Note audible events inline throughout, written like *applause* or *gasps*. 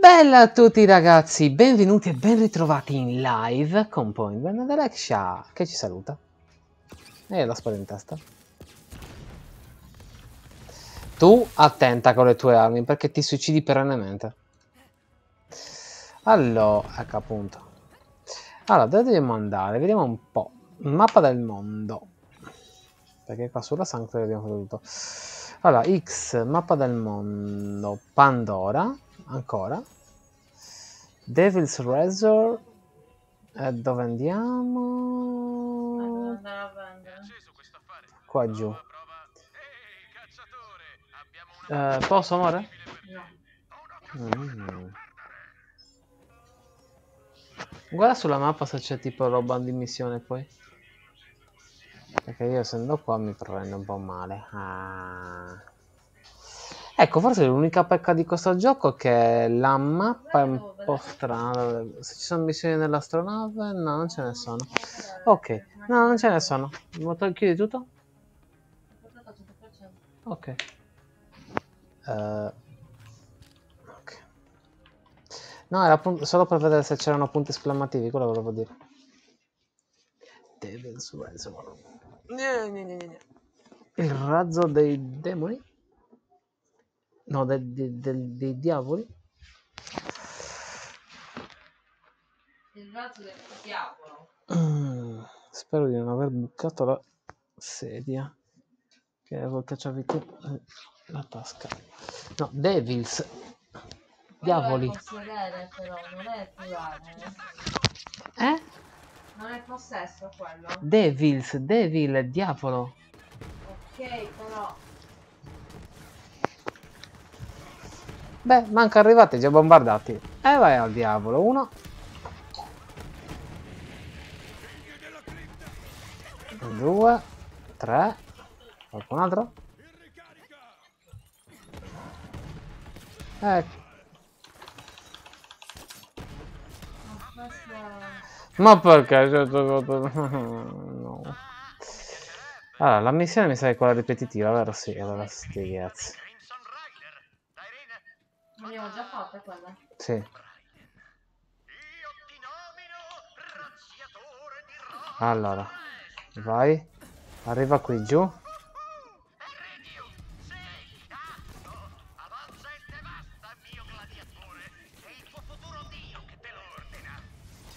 Bella a tutti ragazzi, benvenuti e ben ritrovati in live con Point Ben Alexia che ci saluta. E la spada in testa. Tu attenta con le tue armi perché ti suicidi perennemente. Allora, ecco appunto. Allora, dove dobbiamo andare? Vediamo un po'. Mappa del mondo. Perché qua sulla Sanctuary abbiamo fatto tutto. Allora, X, mappa del mondo, Pandora, ancora. Devil's Resort, eh, dove andiamo? Qua giù. Eh, posso, amore? Mm. Guarda sulla mappa se c'è tipo roba di missione poi. Perché io essendo qua mi prendo un po' male. Ah. Ecco, forse l'unica pecca di questo gioco è che la mappa è un po' strana. Se ci sono missioni nell'astronave, no, non ce ne sono. Ok, no, non ce ne sono. Chiudi tutto? Portato al 100%. Ok. Eh, ok. No, era solo per vedere se c'erano punti esclamativi, quello volevo dire. Il razzo dei demoni? No, de- de- del- dei diavoli? Il razzo del diavolo. Mm, spero di non aver bucato la sedia. Che avevo cacciato qui la tasca. No, Devils. Diavoli. Quello è possedere, però, non è curare. Eh? Non è possesso quello. Devils, Devil, diavolo. Ok, però. Beh, manca arrivati, già bombardati. E vai al diavolo. Uno. Due. Tre. Qualcun altro? Ecco. Ma perché? Cioè, *laughs* No. Allora, la missione mi sa che è quella ripetitiva, vero? Sì, allora sti. L'abbiamo già fatta quella. Sì. Allora, vai. Arriva qui giù.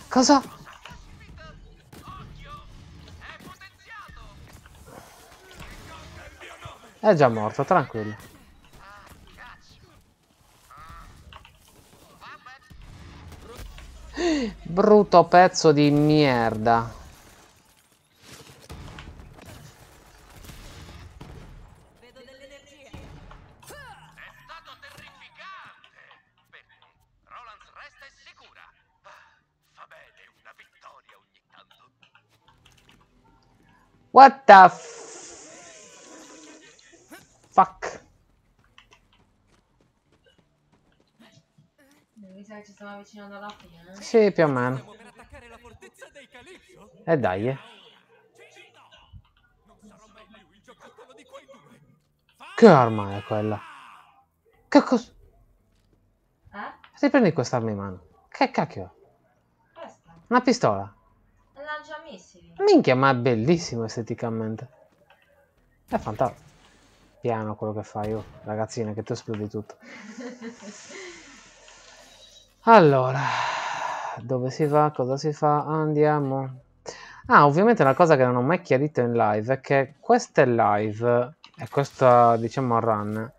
Cosa? È già morto, tranquillo. Brutto pezzo di merda. Vedo dell'energia. stato terrificante! Bene, Roland resta e sicura. Ah, Fa bene una vittoria ogni tanto. What the f- fuck? Mi sa che ci stiamo avvicinando alla fine. eh. Sì, più o meno. per attaccare la fortezza dei Calipso? E dai. eh. Non sarò mai più il giocattolo di quei due. Che arma è quella? Che cosa? Eh? Riprendi quest'arma in mano. Che cacchio? Questa. Una pistola. E lancia missili. Minchia, ma è bellissimo esteticamente. È fantastico. Piano quello che fai, oh, ragazzina, che tu esplodi tutto. *laughs* Allora, dove si va? Cosa si fa? Andiamo. Ah, ovviamente una cosa che non ho mai chiarito in live è che queste live e questa, diciamo, run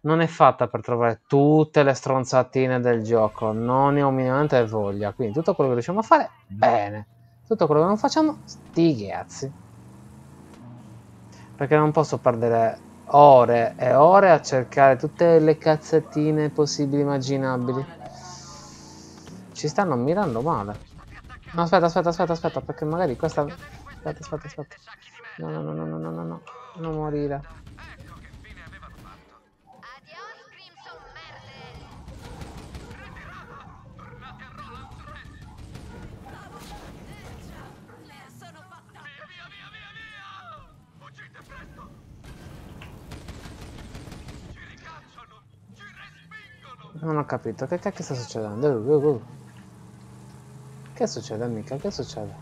non è fatta per trovare tutte le stronzatine del gioco, non ne ho minimamente voglia. Quindi tutto quello che riusciamo a fare, bene. Tutto quello che non facciamo, sti cazzi. Perché non posso perdere ore e ore a cercare tutte le cazzettine possibili e immaginabili. Ci stanno mirando male. No, aspetta, aspetta, aspetta, aspetta, perché magari questa... Aspetta, aspetta, aspetta. No, no, no, no, no, no, no, no. Non morire. Non ho capito. Che cacchio sta succedendo? Uh, uh, uh. Che succede, mica? Che succede?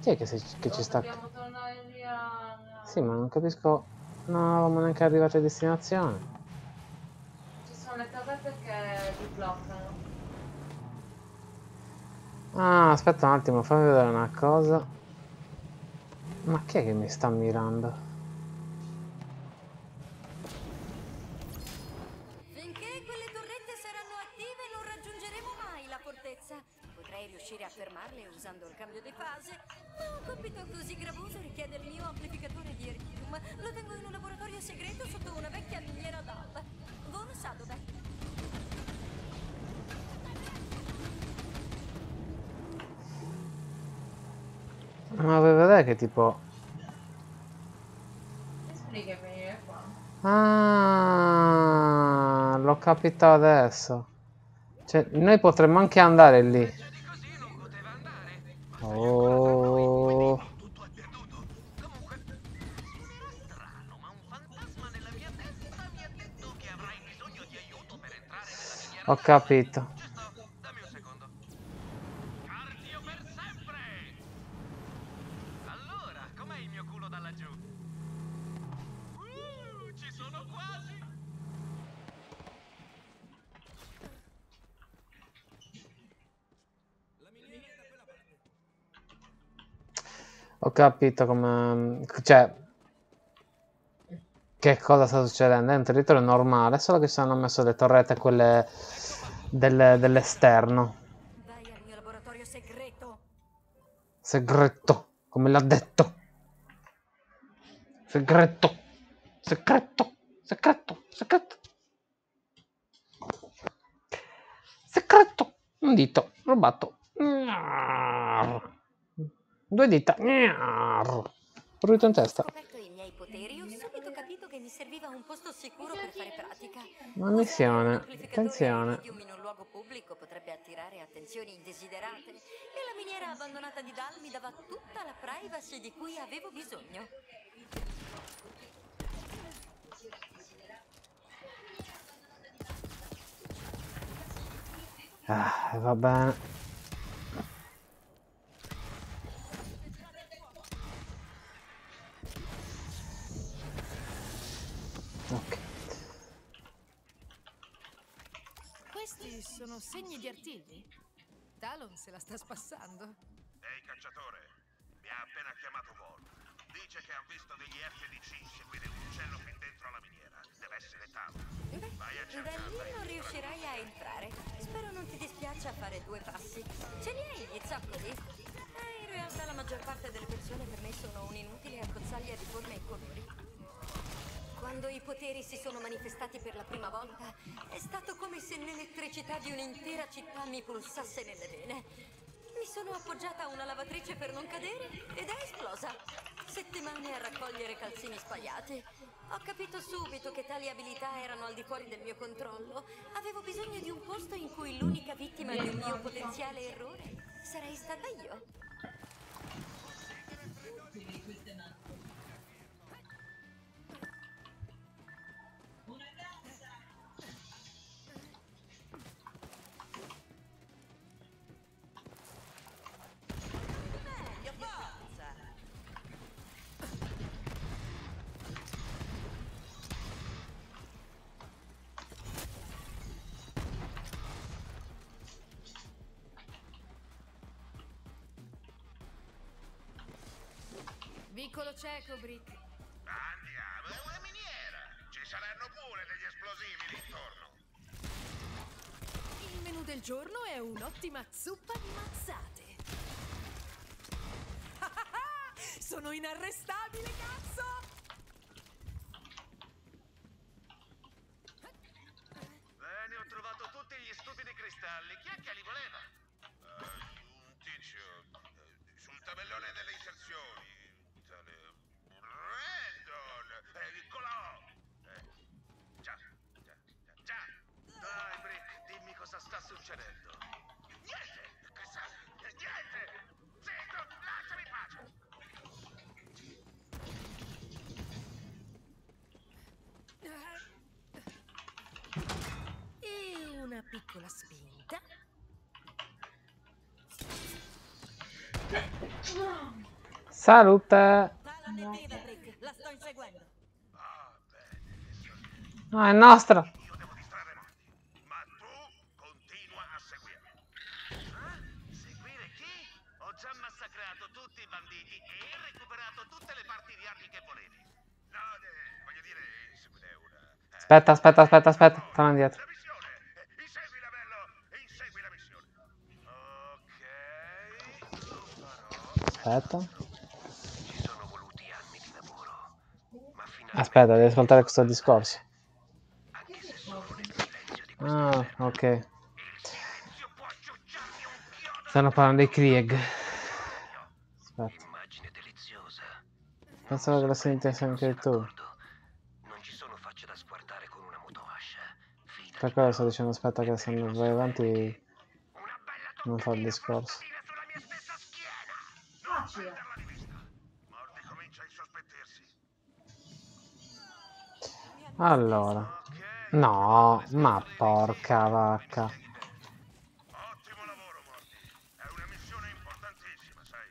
Chi è che, si- che ci sta? Dobbiamo tornare via. Sì, ma non capisco. Non eravamo neanche arrivati a destinazione. Ci sono le casette che vi bloccano. Ah, aspetta un attimo, fammi vedere una cosa. Ma chi è che mi sta mirando? Lo tengo in un laboratorio segreto sotto una vecchia miniera d'alba. Von sa dov'è. Ma vedere che tipo... Spiega che venire qua. Ah, l'ho capito adesso. Cioè, noi potremmo anche andare lì. Oh. Ho capito. Dammi un secondo. Cardio per sempre! Allora, com'è il mio culo da laggiù? Uh, ci sono quasi! Ho capito come... Cioè... Che cosa sta succedendo? È un territorio normale, solo che ci hanno messo le torrette quelle del- dell'esterno. Vai al mio laboratorio segreto. Segreto, come l'ha detto. Segreto, segreto, segreto, segreto. Segreto, un dito, rubato. Due dita. Pruito in testa. Scoperto i miei poteri, ho subito capito che mi serviva un posto sicuro per fare pratica. Una missione, attenzione. In un luogo pubblico potrebbe attirare attenzioni indesiderate e la miniera abbandonata di Dal mi dava tutta la privacy di cui avevo bisogno. Ah, va bene. Sono segni di artigli? Talon se la sta spassando. Ehi, cacciatore, mi ha appena chiamato Vol. Dice che ha visto degli FDC seguire un uccello fin dentro alla miniera. Deve essere Talon. Beh, Vai a da cercarla lì non riuscirai a entrare. Spero non ti dispiaccia fare due passi. Ce li hai gli zoccoli? Eh, in realtà la maggior parte delle persone per me sono un'inutile accozzaglia di forme e colori. Quando i poteri si sono manifestati per la prima volta, è stato come se l'elettricità di un'intera città mi pulsasse nelle vene. Mi sono appoggiata a una lavatrice per non cadere ed è esplosa. Settimane a raccogliere calzini spaiati. Ho capito subito che tali abilità erano al di fuori del mio controllo. Avevo bisogno di un posto in cui l'unica vittima un mio potenziale errore sarei stata io. Piccolo cieco, Brick. Andiamo, ah, è una miniera. Ci saranno pure degli esplosivi lì intorno. Il menù del giorno è un'ottima zuppa di mazzate. *laughs* Sono inarrestabile, cazzo! Bene, ho trovato tutti gli stupidi cristalli. Chi è che li voleva? Uh, un tizio. Eh, sul tabellone delle inserzioni. Sta succedendo. Niente! Cristalli! Niente! Zitto! Lasciami in pace! E una piccola spinta. Salute! Talon è viva, Aspetta, aspetta, aspetta, aspetta. Torna indietro. Aspetta. Aspetta, devi ascoltare questo discorso. Ah, ok. Stanno parlando dei Krieg. Aspetta. Pensavo che lo sentisse anche tu. Non ci sono facce da sguardare con una motoascia. Fidati, Per quello sto dicendo aspetta che se non vai avanti non fa il discorso. Facile. Allora. No, ma porca vacca. Ottimo lavoro, Morty. È una missione importantissima, sai.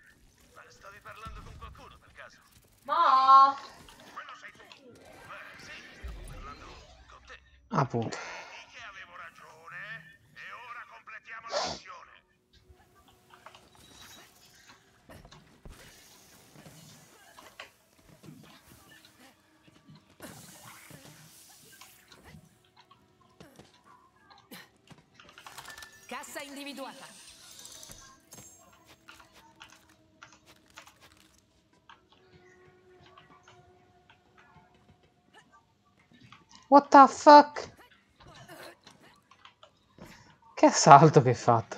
Ma stavi parlando con qualcuno per caso? No! Quello sei tu. Beh, sì, stavo parlando con te. Appunto. Di che avevo ragione e ora completiamo la missione. Cassa individuata. What the fuck? Che assalto che hai fatto?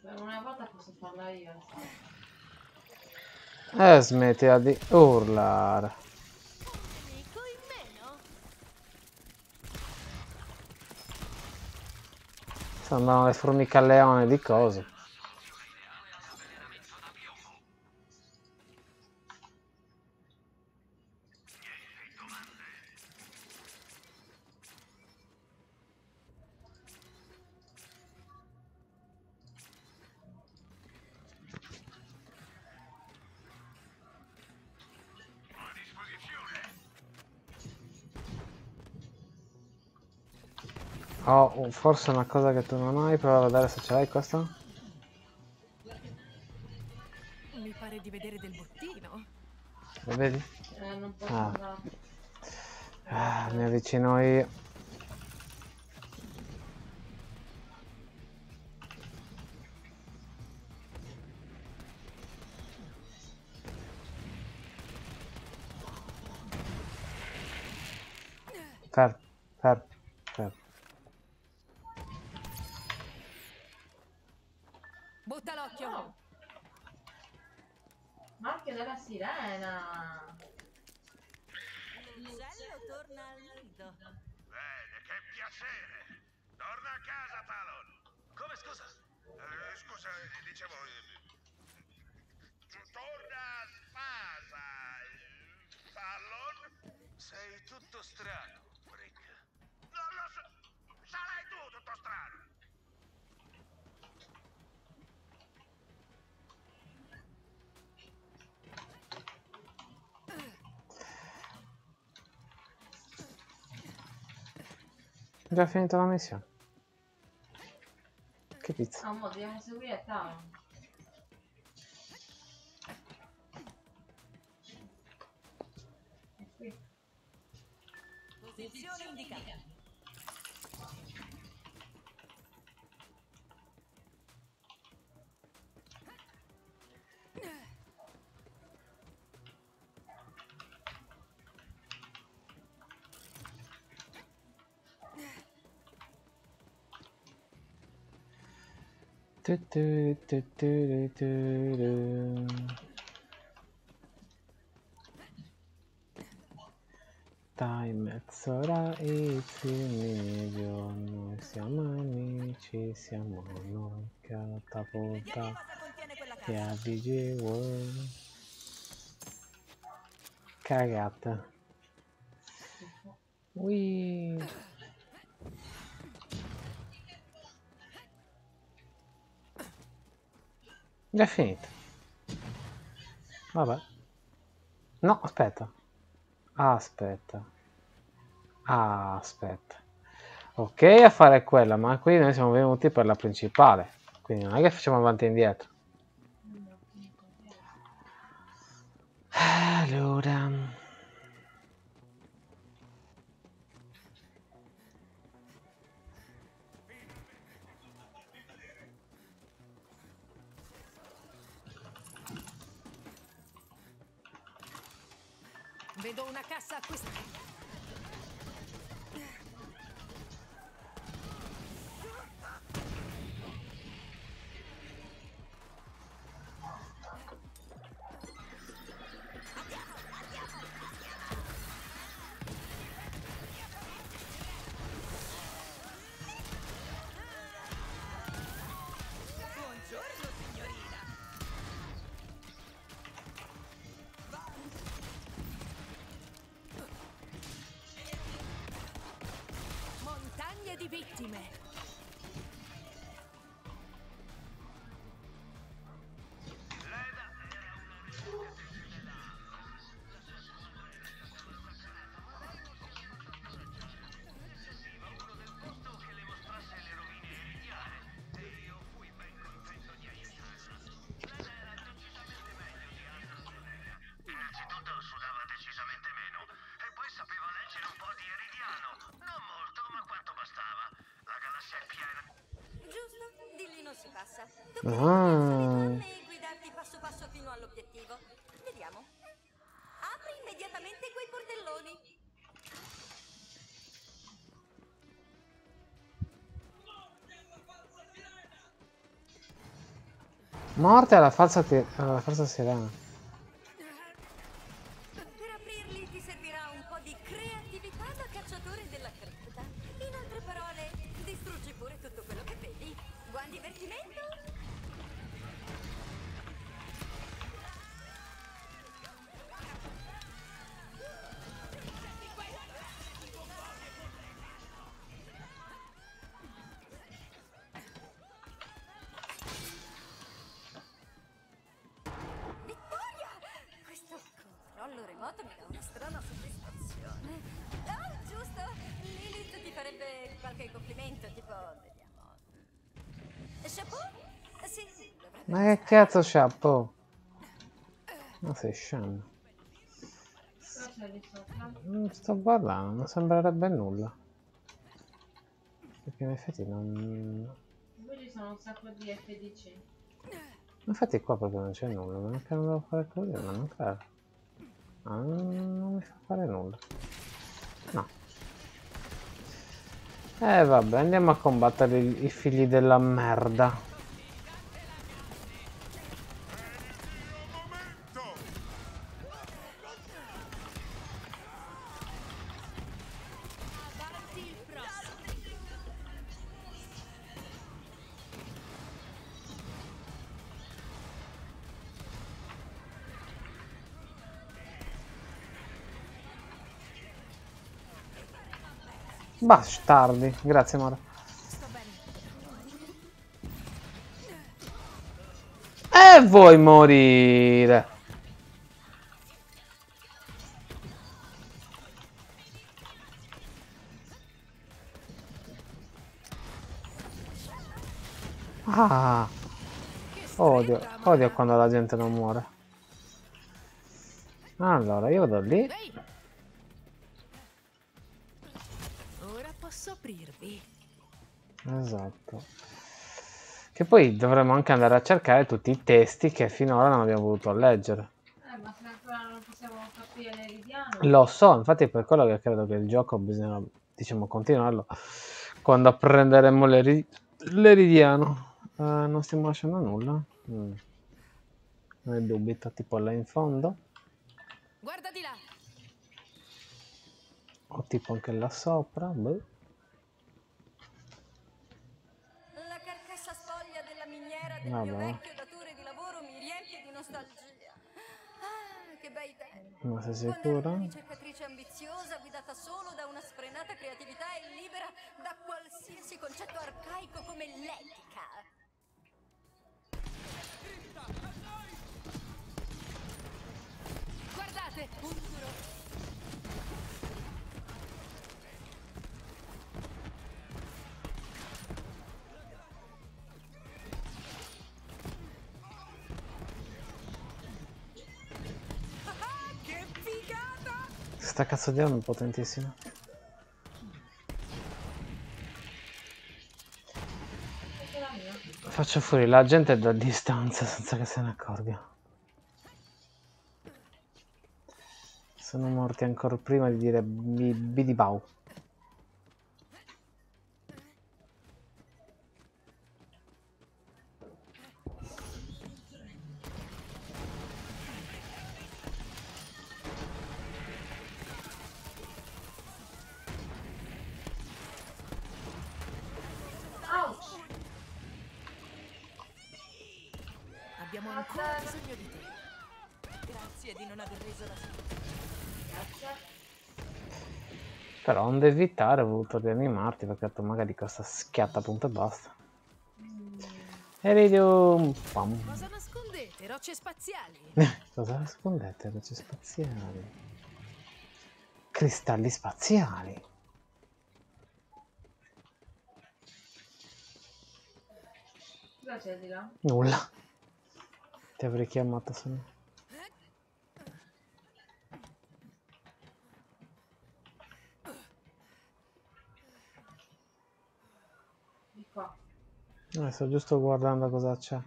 Per una volta posso farla io. Eh, smettila di urlare. Nemico in meno? Sembrano le formiche a leone di cose. Ho oh, forse una cosa che tu non hai, prova a vedere se ce l'hai questo. Mi pare di vedere del bottino. Lo vedi? Eh, non posso Ah. andare. Ah, mi avvicino io. Fermo, fermo. Sirena. L'uccello torna al nido. Bene, che piacere. Torna a casa, Talon. Come scusa? Eh, scusa, eh, dicevo... eh, Torna a spasa, eh, Talon. Sei tutto strano, Brick. Non lo so. Sarai tu tutto strano. Ho già finito la missione. Che pizza. Ah, mo dobbiamo seguire. È qui. Posizione Dai mezz'ora e meglio, noi siamo amici, siamo noi quella e a VG World. Cagata. Ui. Già finito. Vabbè. No, aspetta. Aspetta. Ah, aspetta. Ok a fare quella, ma qui noi siamo venuti per la principale. Quindi non è che facciamo avanti e indietro. Allora. Vedo una cassa acquistata. Morte alla falsa, alla falsa sirena. Qualche complimento, tipo, vediamo. Chapeau? Sì, dovrebbe Ma che cazzo chapeau? Ma sei scemo. Non sto guardando, non sembrerebbe nulla. Perché in effetti non... Poi ci sono un sacco di FDC. Infatti qua proprio non c'è nulla, non è che non devo fare così, ma non credo. Ah, non mi fa fare nulla. Eh vabbè, andiamo a combattere i, figli della merda. Bastardi, grazie Mara. E vuoi morire? Ah, odio, odio quando la gente non muore. Allora, io vado lì. Esatto. Che poi dovremmo anche andare a cercare tutti i testi che finora non abbiamo voluto leggere. Eh, ma se ancora non possiamo capire l'eridiano. Lo so, infatti è per quello che credo che il gioco bisogna, diciamo, continuarlo quando apprenderemo l'eri- l'eridiano. Eh, non stiamo lasciando nulla? Mm. Ne dubito, tipo là in fondo? Guarda di là. O tipo anche là sopra? Boh. La carcassa spoglia della miniera del Vabbè. mio vecchio datore di lavoro mi riempie di nostalgia. Ah, che bei tempi. Ma sei sicura? una ricercatrice ambiziosa, guidata solo da una sfrenata creatività e libera da qualsiasi concetto arcaico come l'etica. Guardate, un muro. Sta cazzo di arma è potentissima. Faccio fuori la gente da distanza senza che se ne accorga. Sono morti ancora prima di dire bi- bidibau. Ouch! Bisogno di te. Grazie di non aver reso la Grazie. Però onde evitare ho voluto rianimarti perché ho detto magari questa schiatta punto e basta. Iridium! Pam. Cosa nascondete? Rocce spaziali? *laughs* Cosa nascondete? Luci spaziali. Cristalli spaziali. Cosa c'è di là? Nulla. Ti avrei chiamato se no. Eh, sto giusto guardando cosa c'è.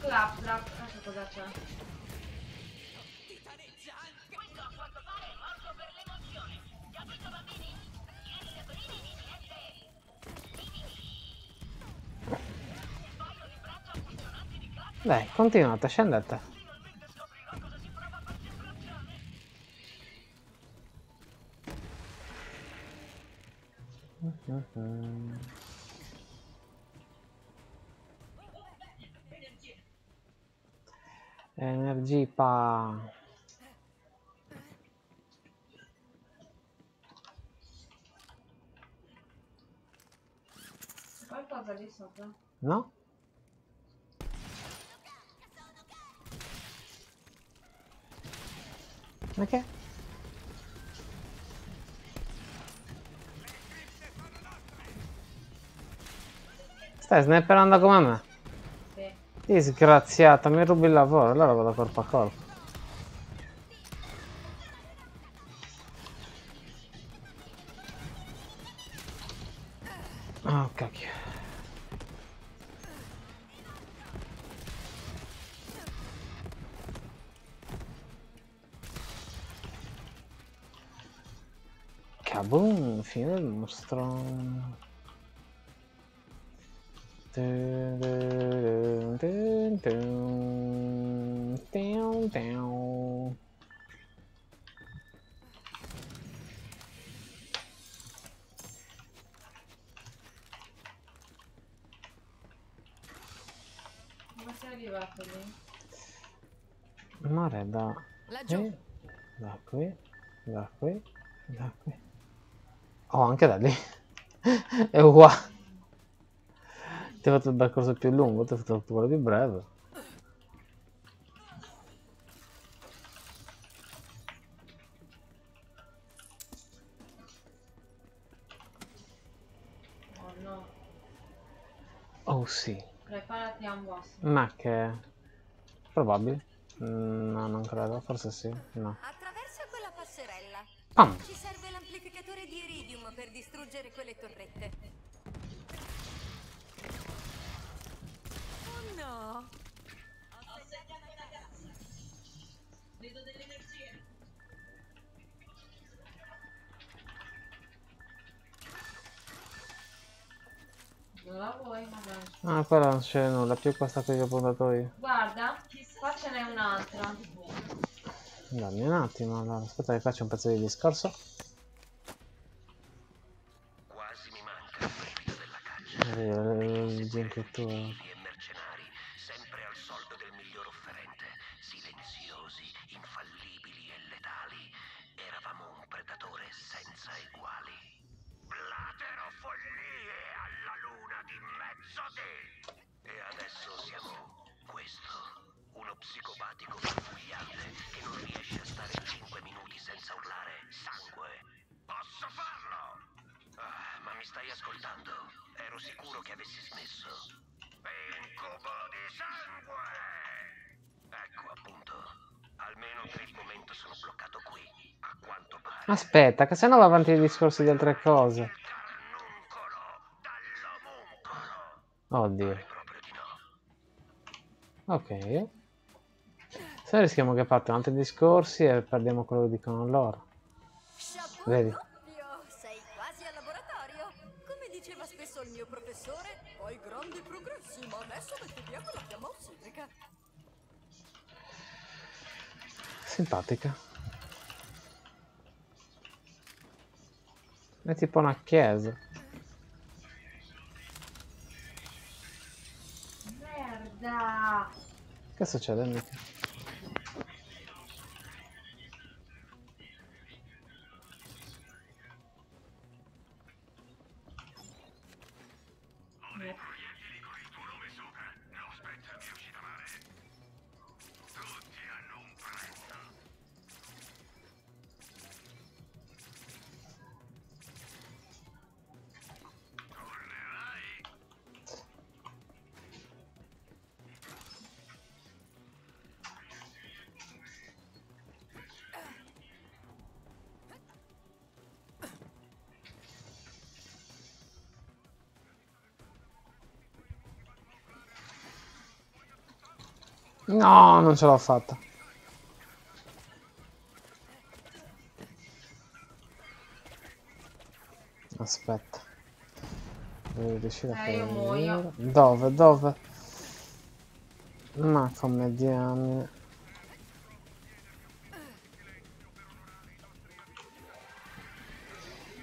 Clap. Ecco cosa c'è. Dai, continuate, scendete. Energy pa. Qualcosa lì sopra? No? Ma che? Stai snapperando come me? Sì. Disgraziata, mi rubi il lavoro, allora vado corpo a corpo. Anche da lì. *laughs* È uguale. Ti ho fatto il percorso più lungo, ti ho fatto quello più breve. Oh no. Oh sì. Preparati a un boss. Ma che... Probabile. Mm, No, non credo, forse sì. No. Attraversa quella passerella. Pam! Distruggere quelle torrette. Oh no. non la vuoi, magari. Ah, quella non c'è nulla, più questa che ho puntato io. Guarda, qua ce n'è un'altra. Dammi un attimo, allora, aspetta che faccio un pezzo di discorso. Riesce a stare 5 minuti senza urlare sangue. Posso farlo! Ah, ma mi stai ascoltando? Ero sicuro che avessi smesso. Incubo di sangue! Ecco appunto. Almeno per il momento sono bloccato qui, a quanto pare. Aspetta, che se no va avanti i discorsi di altre cose. Oddio. Ok. Se rischiamo che partono altri discorsi e perdiamo quello che dicono loro. Vedi? Simpatica. È tipo una chiesa. Merda! Che succede, mica? No, non ce l'ho fatta. Aspetta. Devo riuscire a Eh, io muoio. Dove? Dove? Ma come diamine.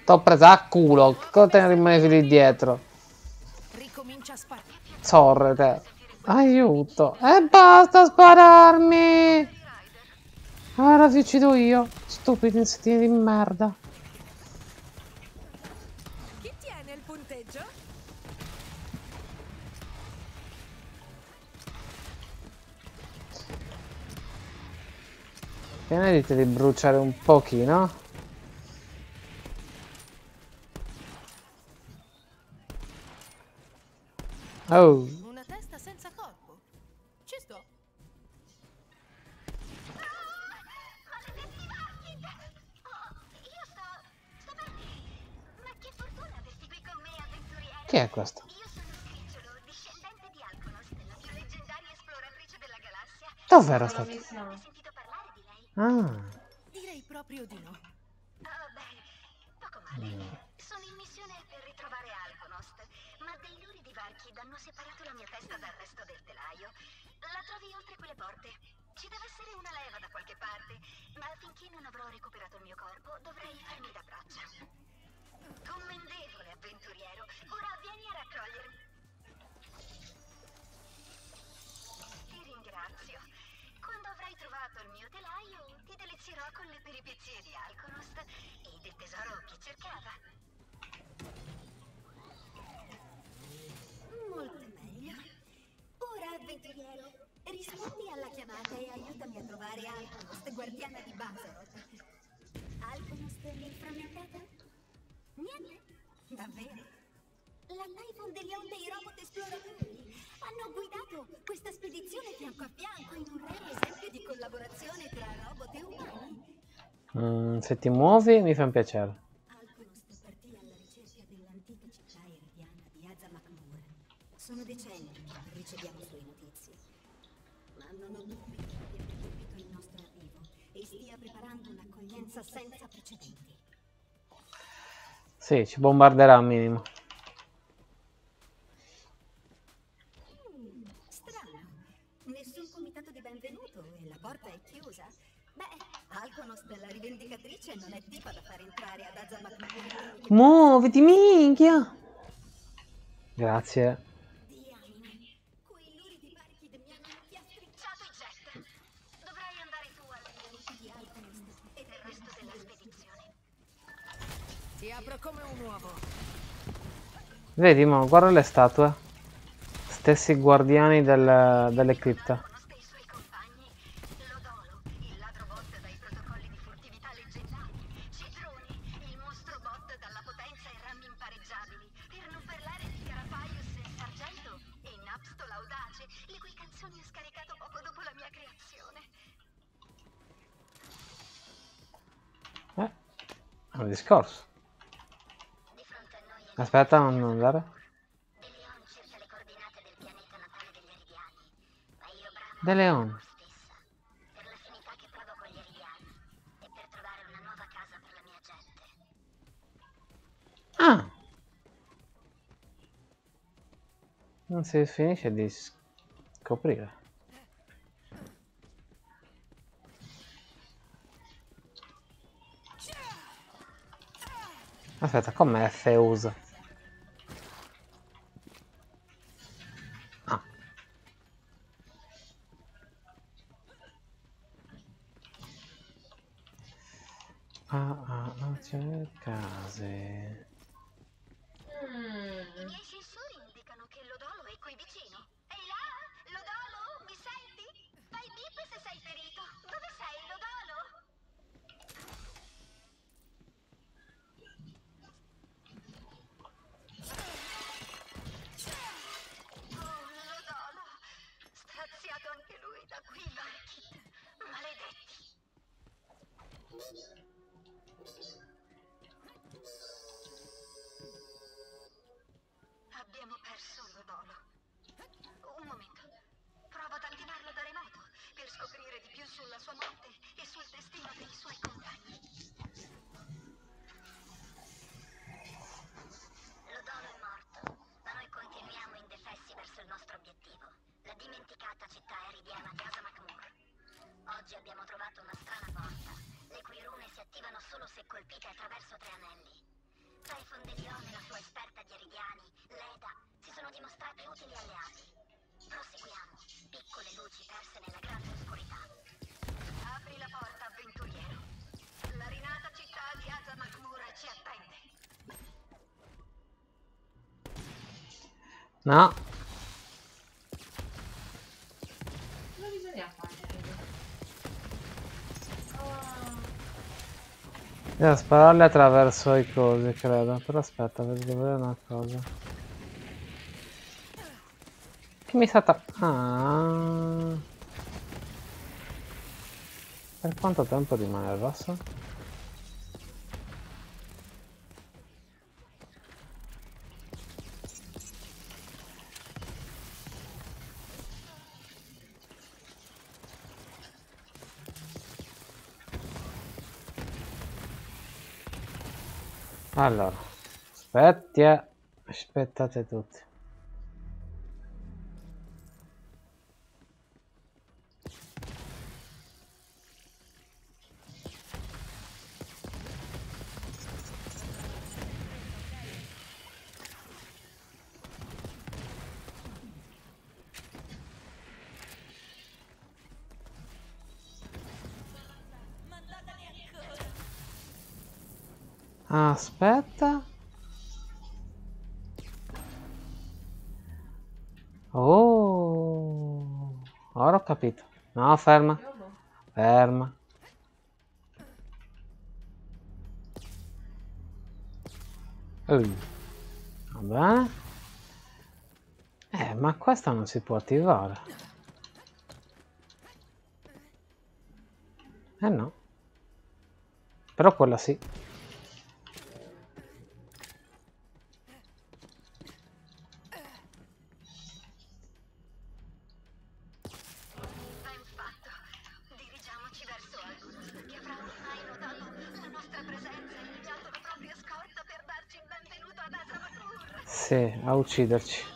T'ho presa a culo. Cosa te ne rimani lì dietro? Ricomincia a sparare. Zorre te. Aiuto. E basta spararmi. Ora vi uccido io. Stupidi insettini di merda. Chi tiene il punteggio? Che ne dite di bruciare un pochino? Oh. Corpo. Ci sto. Maledetti Valkid! Oh, io sto... sto bene. Ma che fortuna averti qui con me, avventuriero. Chi è questo? Io sono Scricciolo, discendente di Alconost, la più leggendaria esploratrice della galassia. Non stato? sa. Hai sentito parlare di lei? Ah. Direi proprio di no. Oh, beh, poco male. Sono quelle porte. Ci deve essere una leva da qualche parte, ma finché non avrò recuperato il mio corpo, dovrei farmi da braccia. Commendevole avventuriero, ora vieni a raccogliermi. Ti ringrazio. Quando avrai trovato il mio telaio, ti delizierò con le peripezie di Alconost e del tesoro che cercava. Molto meglio. Ora, avventuriero, rispondi alla chiamata e aiutami a trovare Alconost, guardiana di Bazaroth. Alconost è frammentata? Niente? Davvero? La Typhon degli dei robot esploratori hanno guidato questa spedizione fianco a fianco in un raro esempio di collaborazione tra robot e umani. Mm, se ti muovi mi fa un piacere. senza precedenti. Sì, ci bombarderà al minimo. Strano. Nessun comitato di benvenuto e la porta è chiusa. Beh, Alconos della rivendicatrice non è tipo da far entrare ad Azamat. Muoviti, minchia! Grazie. Vedi, ma guarda le statue. Stessi guardiani del- delle cripte. Eh, è un discorso. Di fronte a noi Aspetta, non andare. De Leon. Cerca le coordinate del pianeta natale degli Aridiani, ma io bramo De Leon. stessa per l'affinità che provo con gli Aridiani e per trovare una nuova casa per la mia gente. Ah! Non si finisce di scoprire. Aspetta, com'è Feus? Ah. Ah, ah, ah, c'è case. I miei sensori indicano che Lodolo è qui vicino. Ehi là? Lodolo? Mi senti? Fai bip se sei ferito. Dove sei, Lodolo? Oh, Lodolo! Straziato anche lui da qui, Barkit. Maledetti. Lodolo. Un momento. Provo ad allinearlo da remoto per scoprire di più sulla sua morte e sul destino dei suoi compagni. Lodolo è morto, ma noi continuiamo indefessi verso il nostro obiettivo, la dimenticata città eridiana di Asamakmur. Oggi abbiamo trovato una strana porta, le cui rune si attivano solo se colpite attraverso tre anelli. Typhon De Leon e la sua esperta di eridiani, Leda, si sono dimostrati utili alleati. Proseguiamo, piccole luci perse nella grande oscurità. Apri la porta, avventuriero. La rinata città di Azamakmur ci attende. No, Cosa bisogna fare? Oh, devo spararle attraverso i cosi, credo. Però aspetta, devo vedere una cosa. Mi sta ta- Ah. Per quanto tempo rimane il rosso? Allora, aspetti, eh. aspettate tutti. Aspetta. Oh, ora ho capito. No, ferma. Ferma. Uh, va. Eh, ma questa non si può attivare. Eh no. Però quella sì. Ucciderci.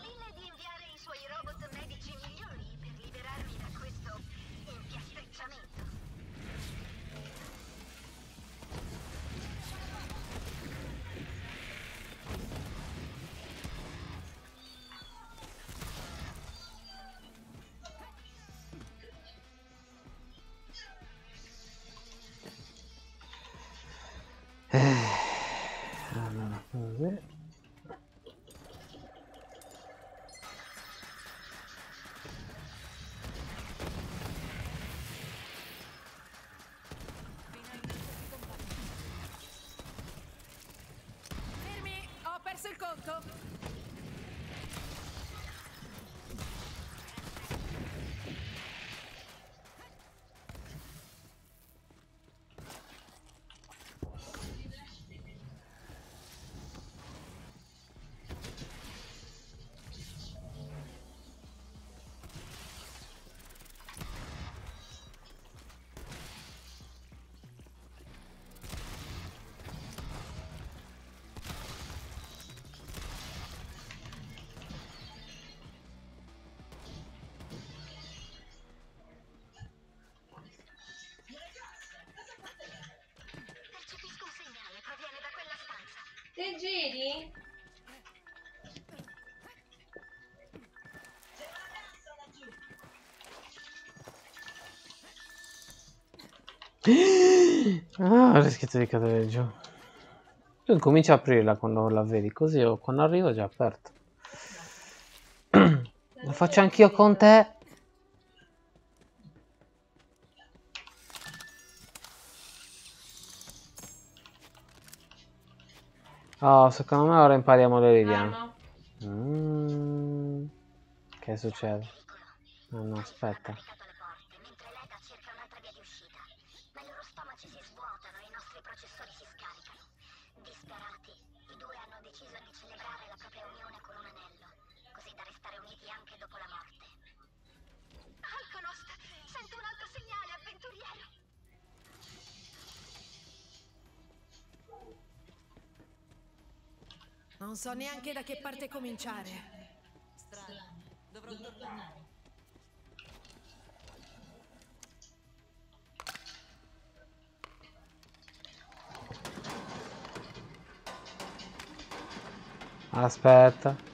Sì? *gasps* Ah, ho rischiato di cadere giù. Tu incominci a aprirla quando la vedi, così io quando arrivo è già aperto. *clears throat* Lo faccio anch'io con te. Oh, secondo me ora impariamo l'Eridiano. Ah, no. Mm. Che succede? No, no, aspetta. So neanche da che parte cominciare. Strano. Dovrò tornare. Aspetta.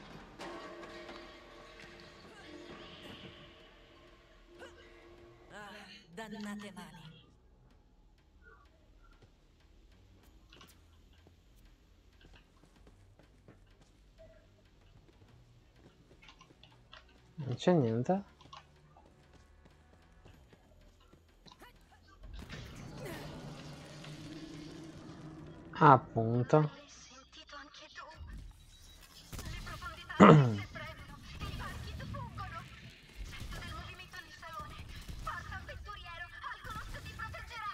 Avventuriero! Alconost ti proteggerà!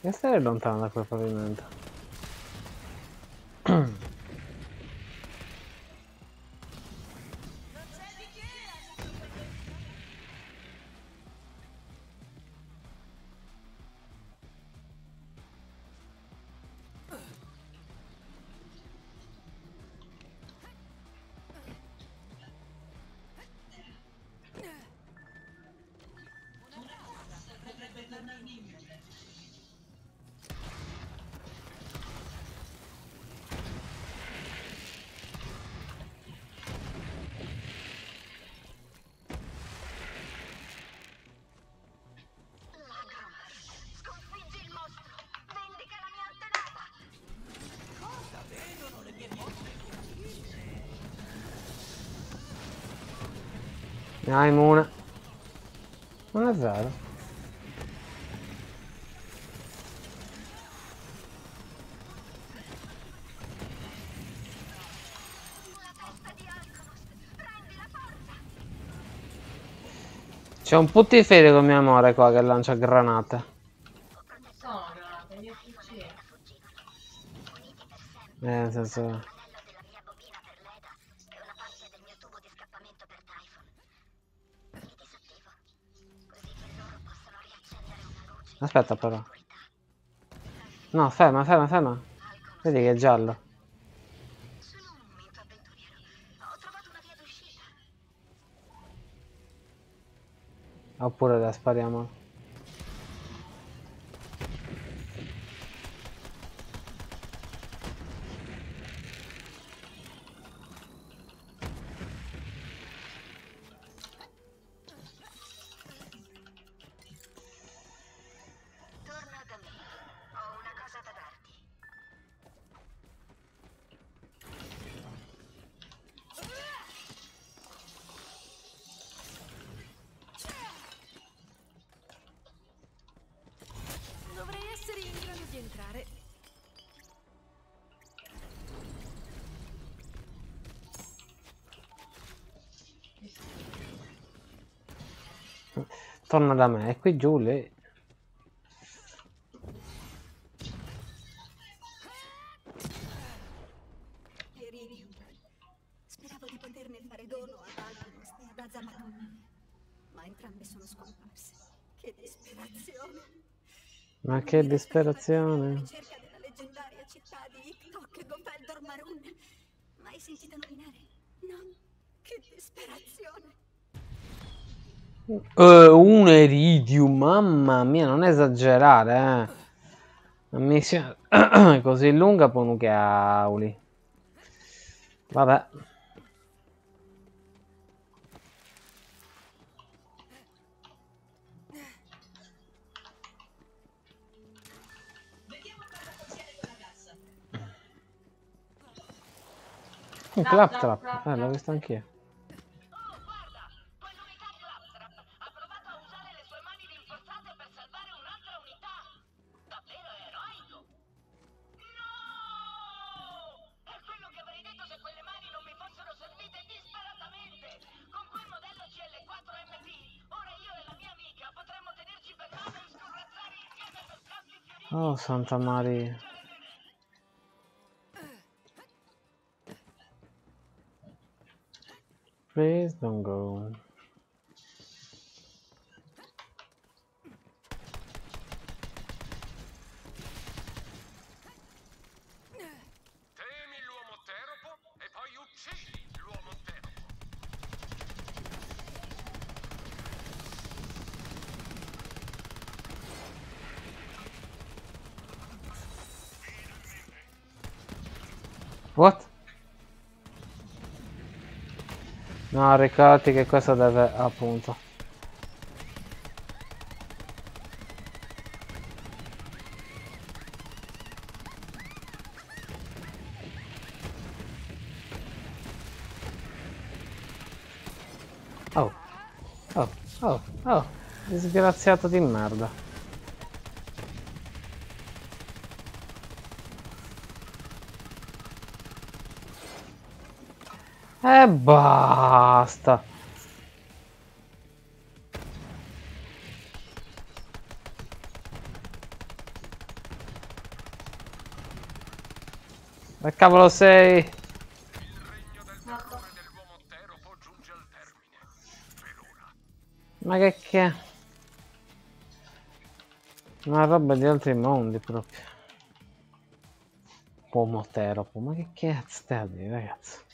Devi stare lontano da quel pavimento. *clears throat* Alconost! Prendi la forza! C'è un puttifere con mio amore qua che lancia granate. Eh, nel senso... Aspetta però. No, ferma, ferma, ferma. Vedi che è giallo. Oppure la spariamo. Torna da me. E qui giù lì. Speravo di poterne fare dono ad Alchemist e ad Azamatun. Ma entrambe sono scomparse. Che disperazione. Ma che disperazione. Alla ricerca della leggendaria città di Iktok e Gopeldor Marun. Mai sentita nominare? No. Che disperazione. Eh, un iridium, mamma mia, non esagerare, eh. Una missione *clears throat* così lunga poi non che auli. Vabbè. Un claptrap, eh, l'ho visto anch'io. Oh, Santa Maria. Please don't go. Ricordati che questo deve appunto. Oh, oh, oh, oh, disgraziato di merda. Basta. Ma cavolo sei? Ma che che? Una roba di altri mondi proprio. Uomo teropo, ma che cazzo stai a dire ragazzi?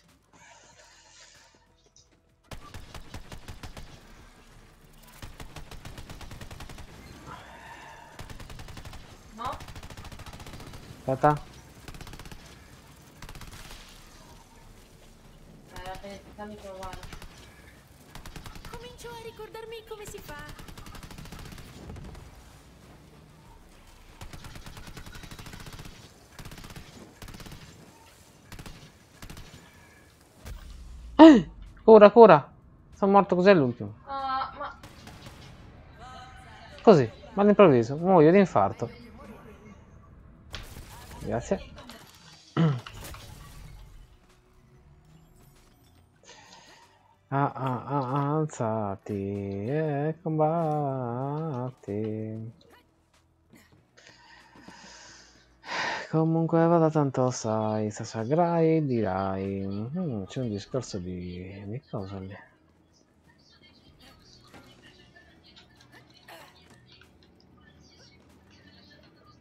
Aspetta. Eh, fammi provare. Comincio a ricordarmi come si fa. Eh! Cura, cura! Sono morto così all'ultimo. Ah, ma... Così, ma all'improvviso, muoio di infarto. Grazie. Ah, ah, ah, alzati e combatti. Comunque vada tanto sai, se sagrai dirai. "Mm, c'è un discorso di, di cosa lì.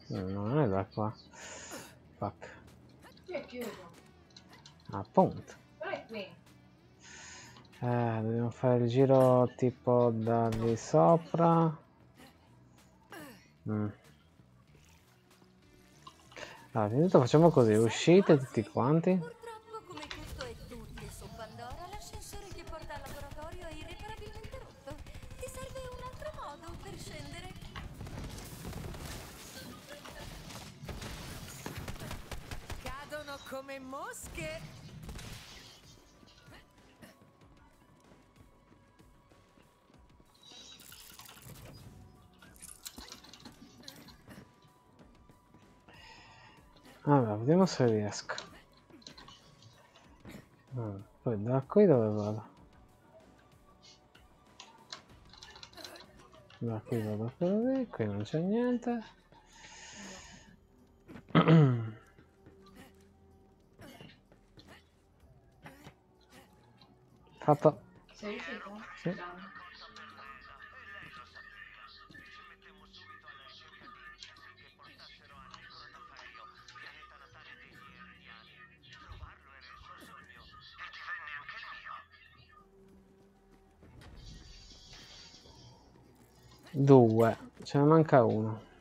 Non è da qua. Fuck. Qui è chiuso. Appunto. Però è qui. Eh, dobbiamo fare il giro tipo da lì sopra. Mm. Allora, tutto facciamo così, uscite tutti quanti. Se riesco. Ah, poi da qui dove vado? Da qui vado così, qui non c'è niente. *clears throat* Fatto. Ce ne manca uno.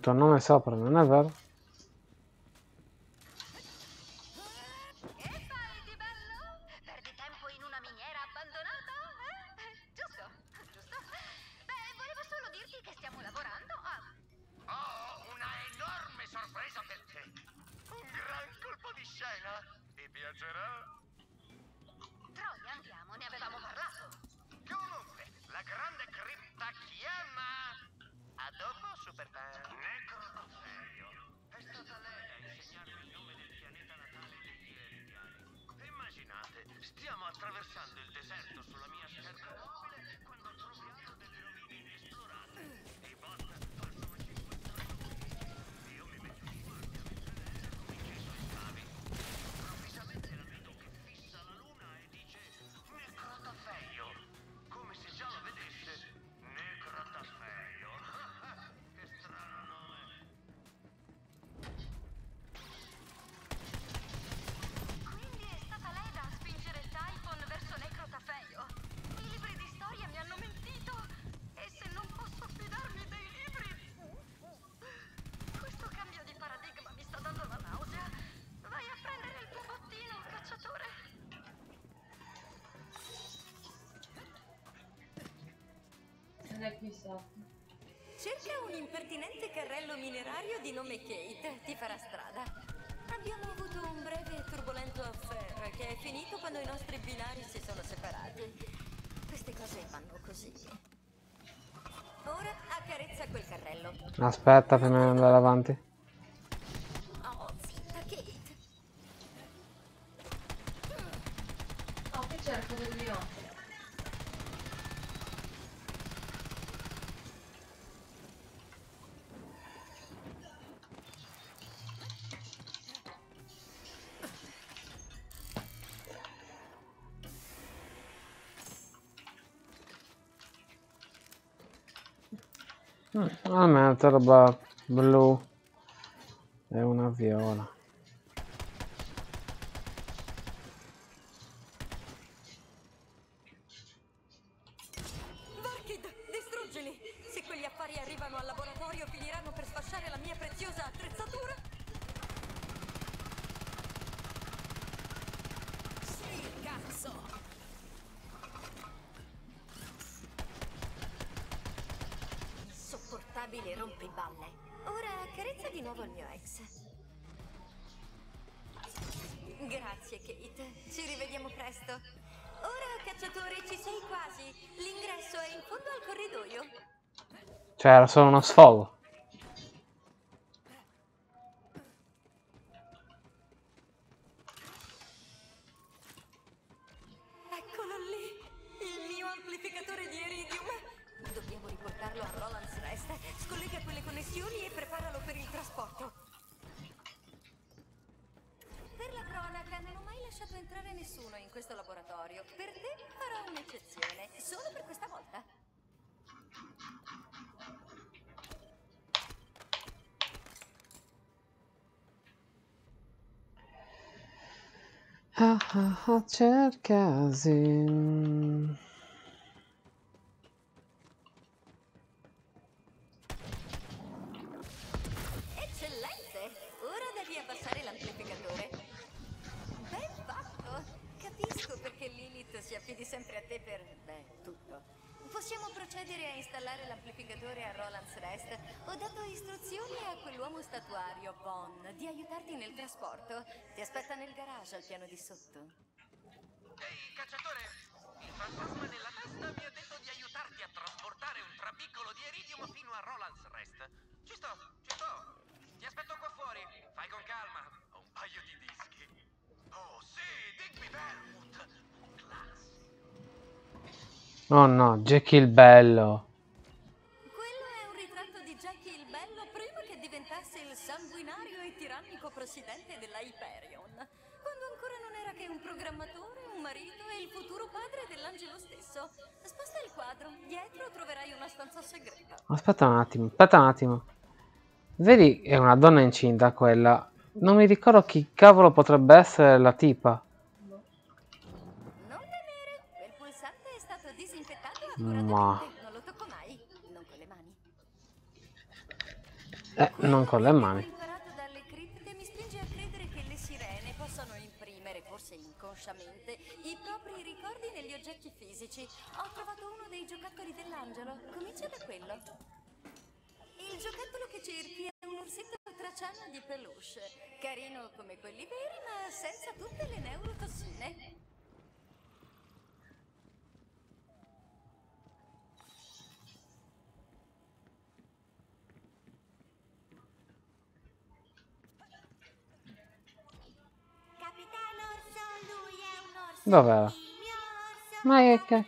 então não é só para nadar. carrello minerario di nome Kate. Ti farà strada. Abbiamo avuto un breve e turbolento affair che è finito quando i nostri binari si sono separati. Queste cose vanno così. Ora accarezza quel carrello. Aspetta prima andare avanti. terba blu. E una viola. só não se fala. podcast. Jackie il Bello. Quello è un ritratto di Jackie il Bello prima che diventasse il sanguinario e tirannico presidente della Hyperion, quando ancora non era che un programmatore, un marito e il futuro padre dell'angelo stesso. Sposta il quadro, dietro troverai una stanza segreta. Aspetta un attimo, aspetta un attimo. Vedi, è una donna incinta quella. Non mi ricordo chi cavolo potrebbe essere la tipa. Mani. Eh, non con le Ho mani. imparato dalle cripte mi spinge a credere che le sirene possano imprimere, forse inconsciamente, i propri ricordi negli oggetti fisici. Ho trovato uno dei giocattoli dell'angelo. Comincia da quello. Il giocattolo che cerchi è un orsetto tracciano di peluche. Carino come quelli veri, ma senza tutte le neurotossine. Orso. Ma che che...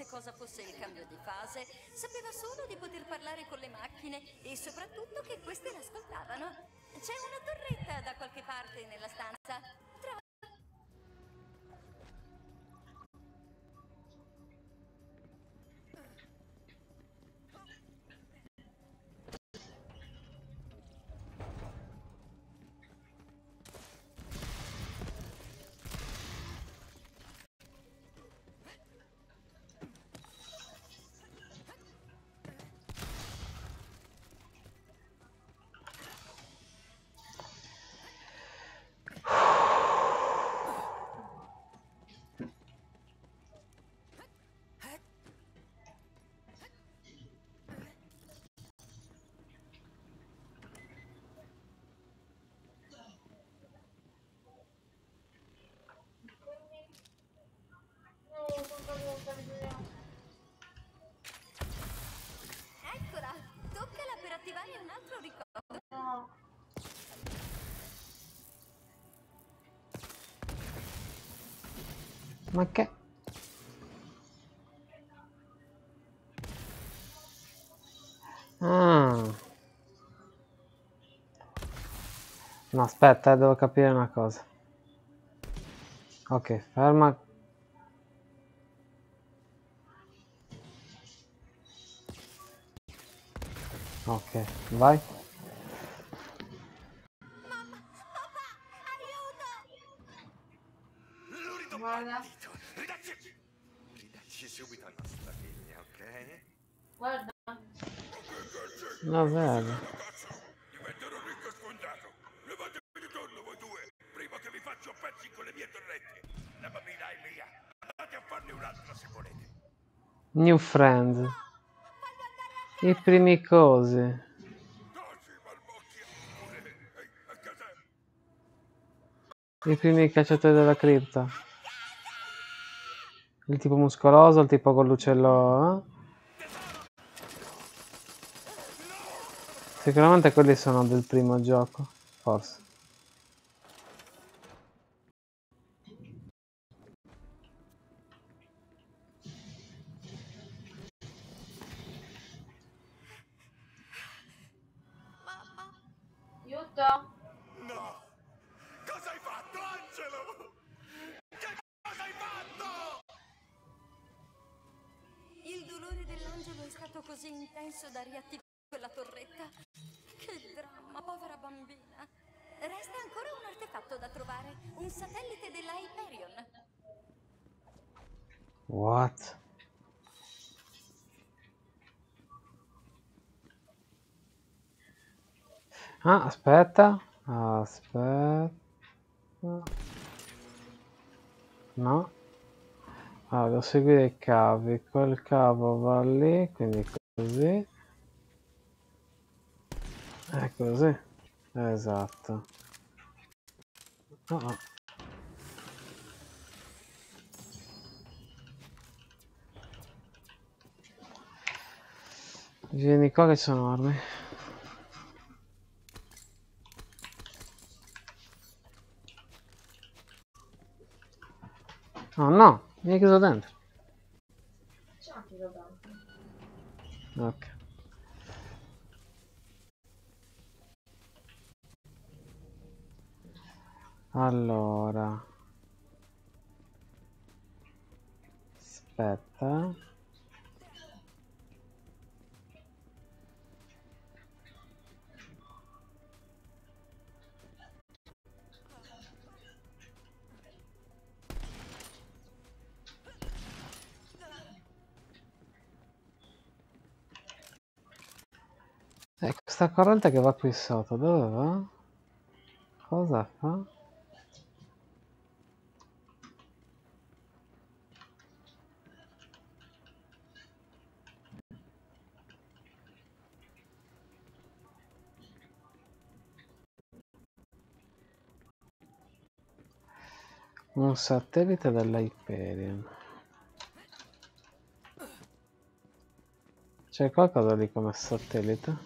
sapesse cosa fosse il cambio di fase. Sapeva solo di poter parlare con le macchine e soprattutto che queste l'ascoltavano. C'è una torretta da qualche parte nella stanza. Ma che... Ah. No, aspetta, eh, devo capire una cosa. Ok, ferma. Ok, vai. Davvero. Diventerò ricco sfondato! Levatevi di torno voi due, prima che vi faccio pezzi con le mie torrette! La bambina è mia! Andate a farne un'altra se volete! New friend. I primi casa! I primi cacciatori della cripta. Il tipo muscoloso, il tipo con l'uccello. eh? Sicuramente quelli sono del primo gioco, forse. Aspetta. Aspetta. No. Allora, devo seguire i cavi. Quel cavo va lì, quindi così. È così. Esatto. Ah. Vieni qua che sono armi. Oh no, mi hai chiuso dentro. C'è anche da dentro. Ok. Allora. Aspetta. E questa corrente che va qui sotto, dove va? Cosa fa? Un satellite della C'è qualcosa lì come satellite?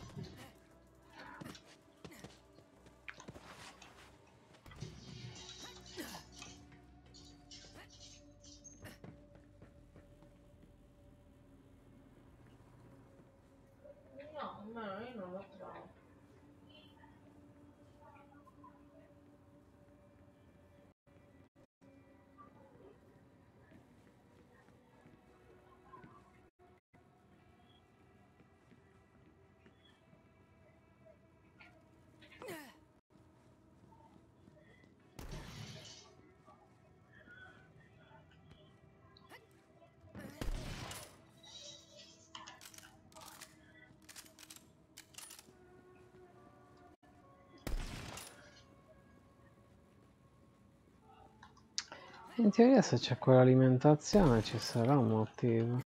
Teoria se c'è quell'alimentazione ci sarà un motivo.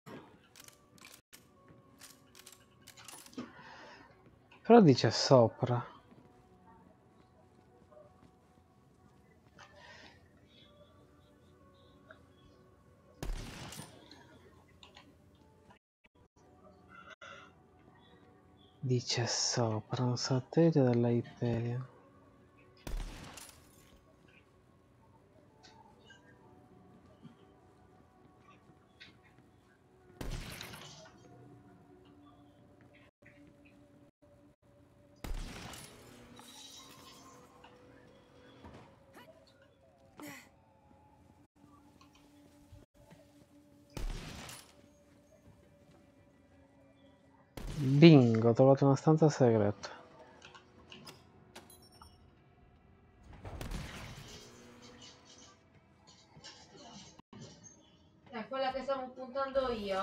Però dice sopra. Dice sopra un satellite della Hyperion. Ho trovato una stanza segreta. È quella che stavo puntando io.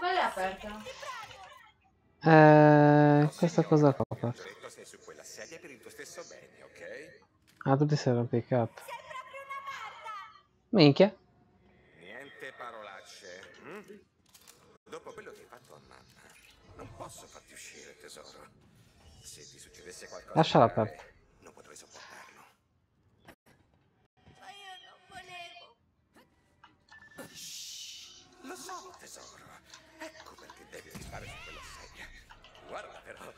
Ma l'hai aperta? Eh, questa cosa qua. Dritto sei su quella sedia per il tuo stesso bene, ok? Ah, tu ti sei rompicato. Minchia. Niente parolacce. hm? Dopo quello che hai fatto a mamma, non posso farti uscire, tesoro. Se ti succedesse qualcosa, Lasciala perdere. non potrei sopportarlo. Ma io non volevo. Lo so, tesoro. Ecco perché devi restare su quella sedia. Guarda però,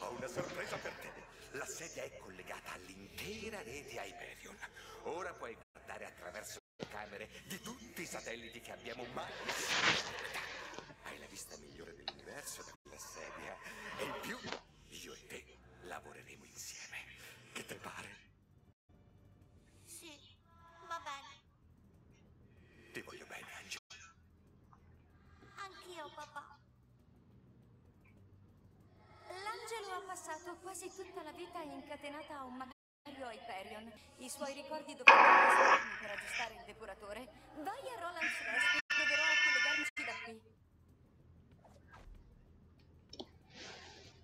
ho una sorpresa per te. La sedia è collegata all'intera rete Hyperion. Ora puoi guardare attraverso le camere di tutti i satelliti che abbiamo mai messo. Hai la vista migliore dell'universo da quella sedia. E in più, io e te lavoreremo insieme. Che te pare? Sì, va bene. Ti voglio bene, Angelo. Anch'io, papà. L'angelo ha passato quasi tutta la vita incatenata a un macchinario Hyperion. I suoi ricordi dovrebbero servirmi per aggiustare il depuratore. Vai a Roland's Rest proverò a collegarmici da qui.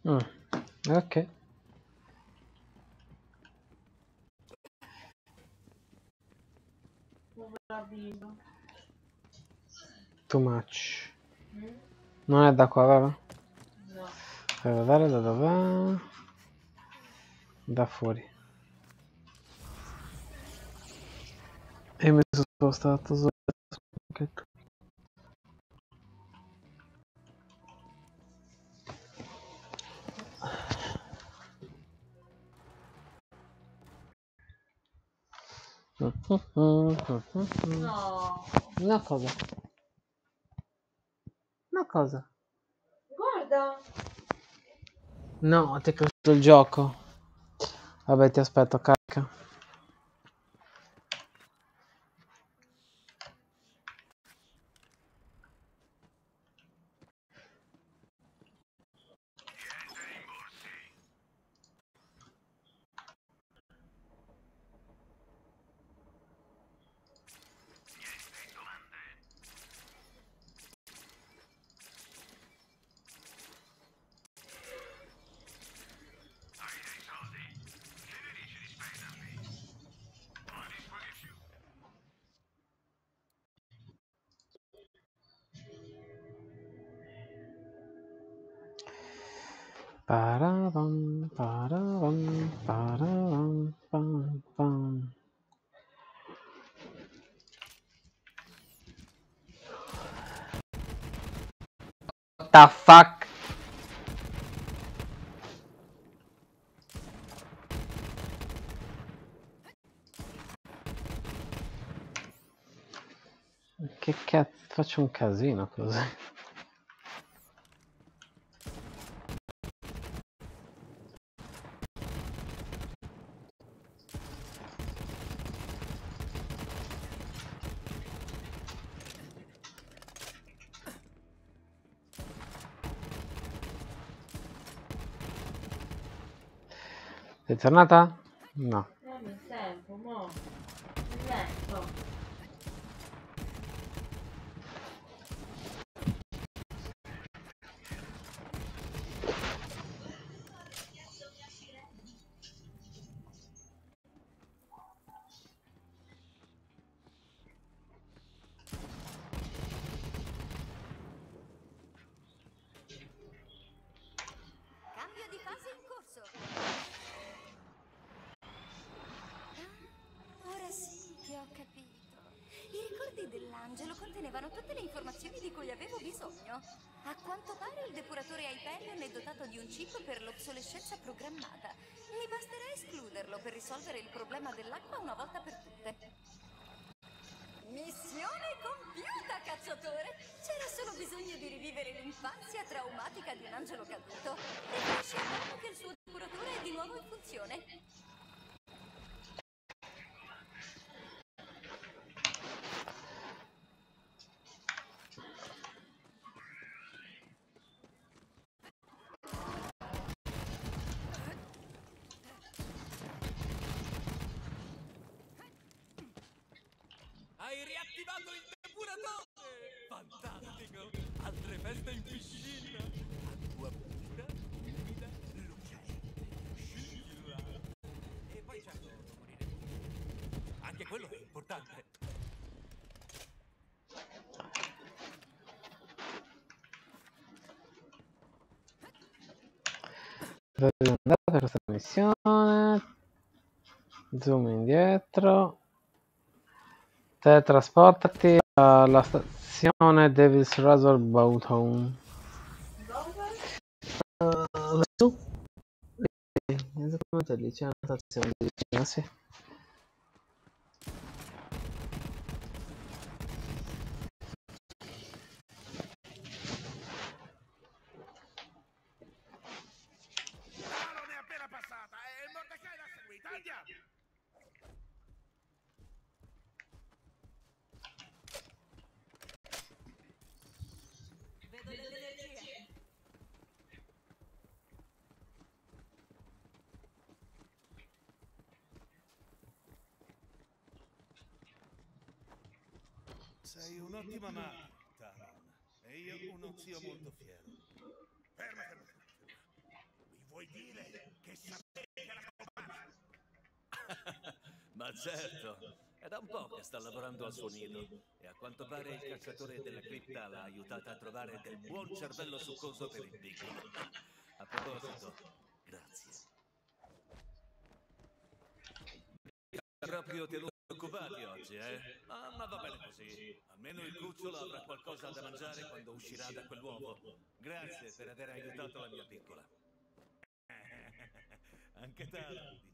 Mm, Ok. Too much. Non è da qua, vero? No. Fai vedere da dov'è. Da fuori. E mi sono spostato su No. Una cosa. Una cosa. Guarda. No, ti è cresciuto il gioco. Vabbè, ti aspetto, carica. The fuck? Che cazzo, faccio un casino così. Sei tornata? No. Escluderlo per risolvere il problema dell'acqua una volta per tutte. Missione compiuta, cacciatore! C'era solo bisogno di rivivere l'infanzia traumatica di un angelo caduto. Riesce a che il suo depuratore è di nuovo in funzione. Importante. Per questa missione? Zoom indietro. Teletrasportati alla stazione Devil's Razor Bottom. Uh, su? Lì, Esattamente lì c'è una stazione di vicino, sì. Talon è appena passata e Mordecai Andiamo! Vedo delle energie. Sei un'ottima madre, Talon. E io uno zio molto fiero. Ferma, ferma, ferma. Mi vuoi dire che sapevi che era comparsa? Ma certo, è da un po' che sta lavorando al suo nido e a quanto pare il cacciatore della cripta l'ha aiutata a trovare del buon cervello succoso per il piccolo. A proposito, grazie. Proprio tenuti occupati oggi, eh? Ah, ma va bene così. Almeno il cucciolo avrà qualcosa da mangiare quando uscirà da quell'uovo. Grazie per aver aiutato la mia piccola. *laughs* Anche Talon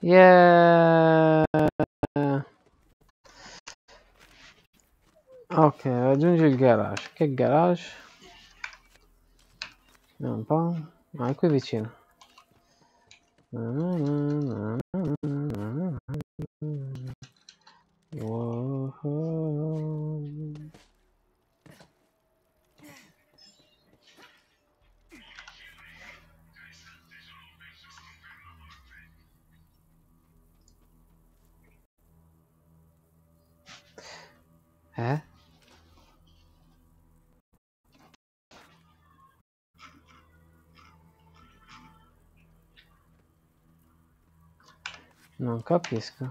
Yeah. Ok, raggiungi il garage. Che garage? Vediamo un po'. Ah, è qui vicino. Wow. Eh? Non capisco.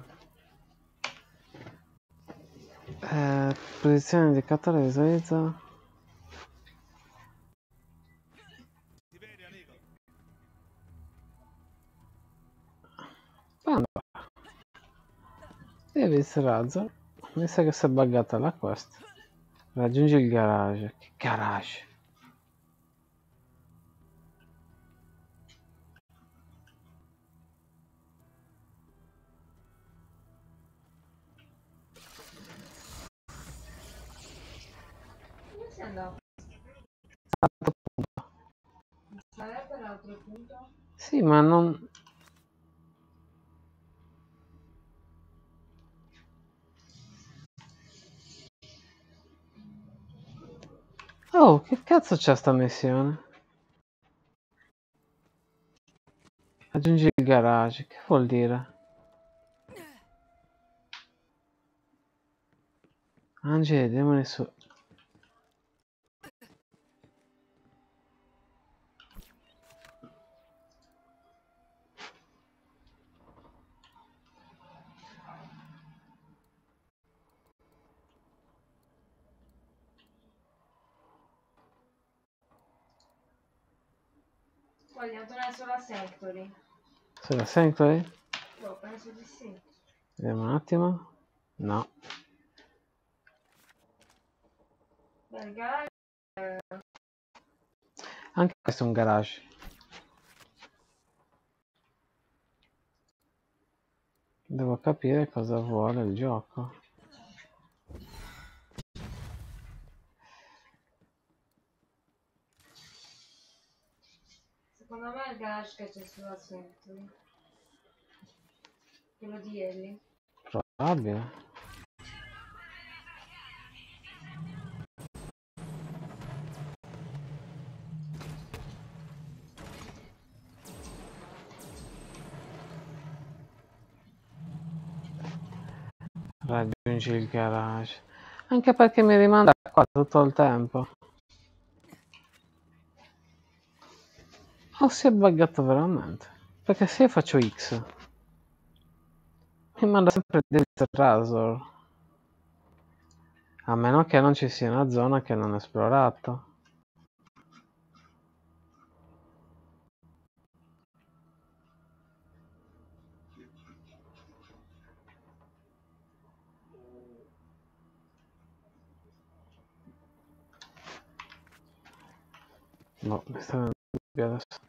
Eh, posizione indicatore visualizza. Quando? David Razor. Mi sa che si è buggata la quest. Raggiungi il garage. Che garage? Sarebbe l'altro punto? Sì, ma non... Oh, che cazzo c'è sta missione? Raggiungi il garage, che vuol dire? Angeli, demoni su... Voglio tornare solo a Sanctuary. Sulla Sanctuary? Boh, penso di sì. Vediamo un attimo. No. Bel garage. Anche questo è un garage. Devo capire cosa vuole il gioco. Me è il garage che c'è sulla Sanctuary. Quello di Ellie. Probabile. Raggiungi il garage. Anche perché mi rimanda qua tutto il tempo. O si è buggato veramente? Perché se io faccio X mi manda sempre Desert Razor. A meno che non ci sia una zona che non è esplorata. No, mi sta venendo adesso.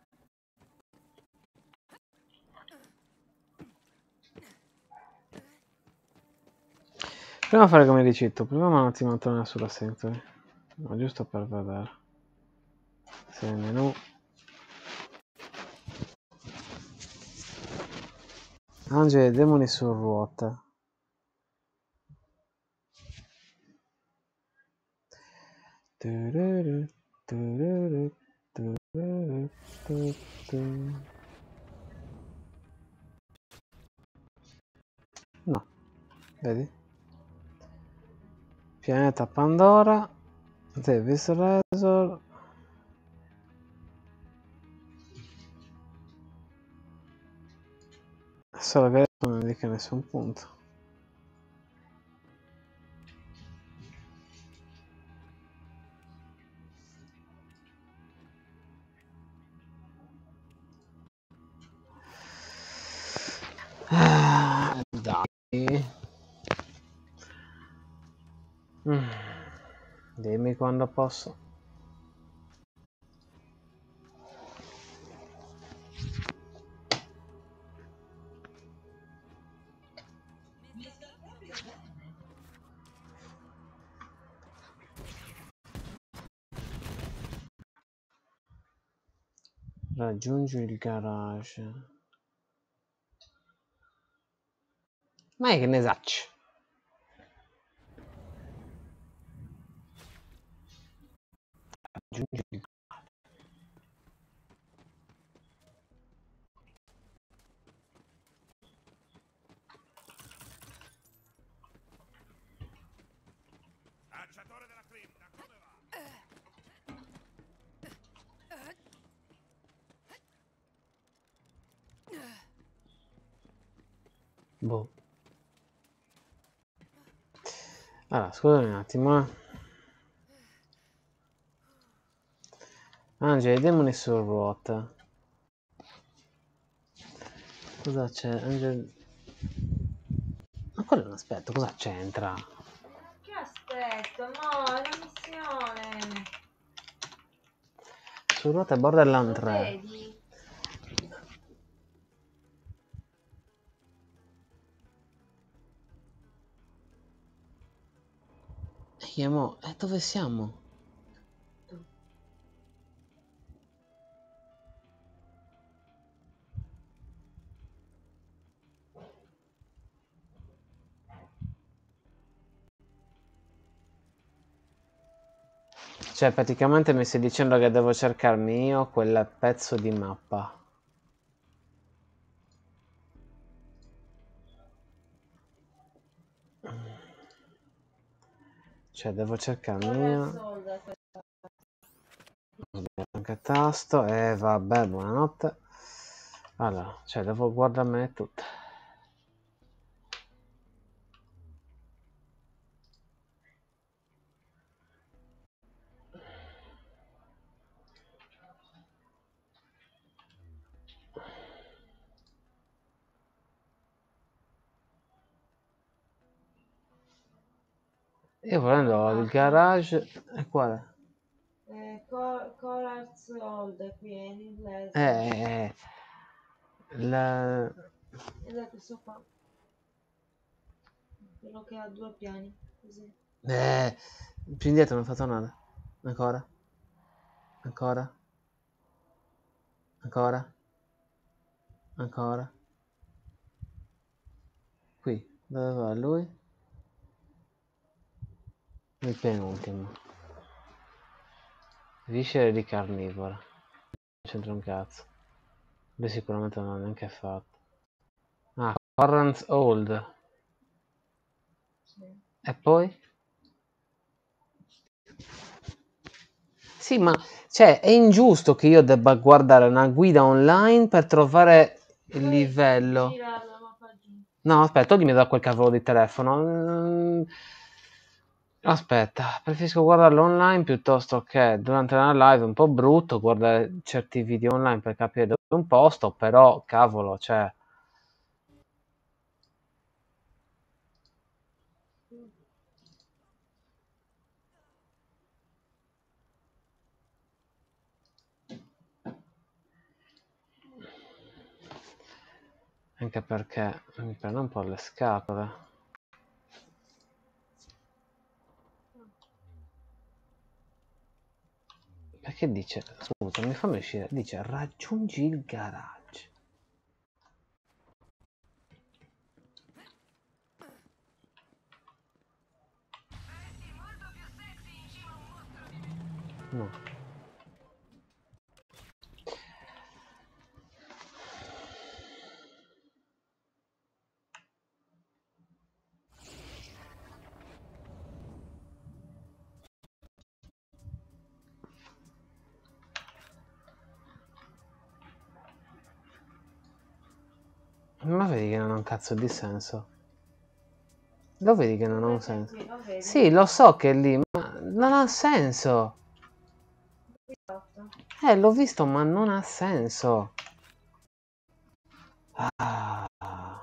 Adesso. Prima fare come dici tu, prima un attimo a tornare sulla Sanctuary. No, giusto per vedere. Se il menu. Angeli e demoni su ruota. No, vedi? Pianeta Pandora, Davis Razor. Solo che non indica nessun punto. Ah, Dai. Dimmi quando posso. Raggiungi il garage. Ma è che ne sacci? Raggiungi il Cacciatore della cripta, come va? Boh. Allora, scusami un attimo. eh. Angeli, demoni su ruota. Cosa c'è? Angel... Ma quello è un aspetto, cosa c'entra? Che aspetto? No, è una missione. Su ruota Borderland Lo 3. vedi? E mo, e dove siamo? Cioè, praticamente mi stai dicendo che devo cercarmi io quel pezzo di mappa. Cioè, devo cercarmi io. Anche tasto. E vabbè, buonanotte. Allora, cioè, devo guardarmene tutte. Io volendo il garage è quale? Eh, Corals Old qui è in inglese. Eh, eh, la... Ed è questo qua. Quello che ha due piani. Così. eh, più indietro non ho fatto nada. Ancora? Ancora? Ancora? Ancora? Qui, dove va lui? Il penultimo. Viscere di carnivora. Non c'entra un cazzo. Lui sicuramente non l'ha neanche fatto. Ah, Corrance Old. Sì. E poi? Sì, ma cioè, è ingiusto che io debba guardare una guida online per trovare il Poi livello. No, aspetta, toglimi da quel cavolo di telefono. Mm, Aspetta, preferisco guardarlo online piuttosto che durante una live un po' brutto guardare certi video online per capire dove è un posto, però cavolo, cioè... Anche perché mi prendo un po' le scatole. Perché dice, scusa, mi fammi uscire, dice raggiungi il garage. No. Ma vedi che non ha un cazzo di senso. Lo vedi che non ha un senso. Sì, lo? Sì, lo so che è lì, ma non ha senso. Esatto. Eh, l'ho visto, ma non ha senso. Ah.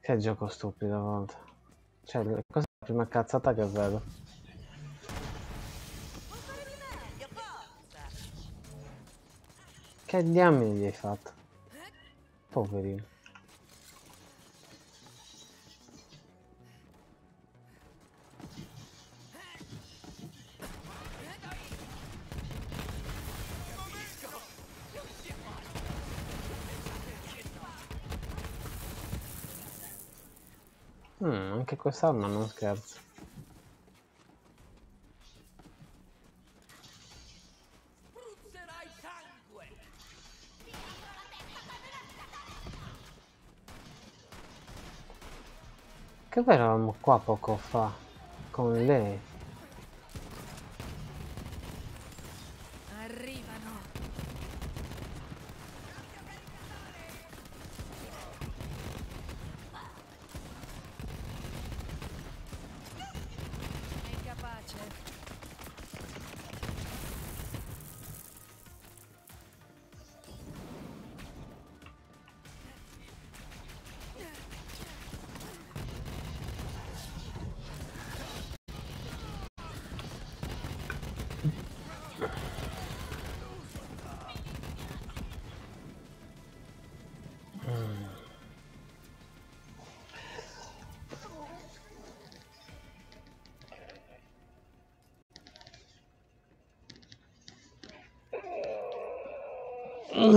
Che gioco stupido a volte. Cioè, questa è la prima cazzata che vedo. Che diamine gli hai fatto? Poverino. Mm, anche quest'arma non scherzo. Che poi eravamo qua poco fa con lei. Non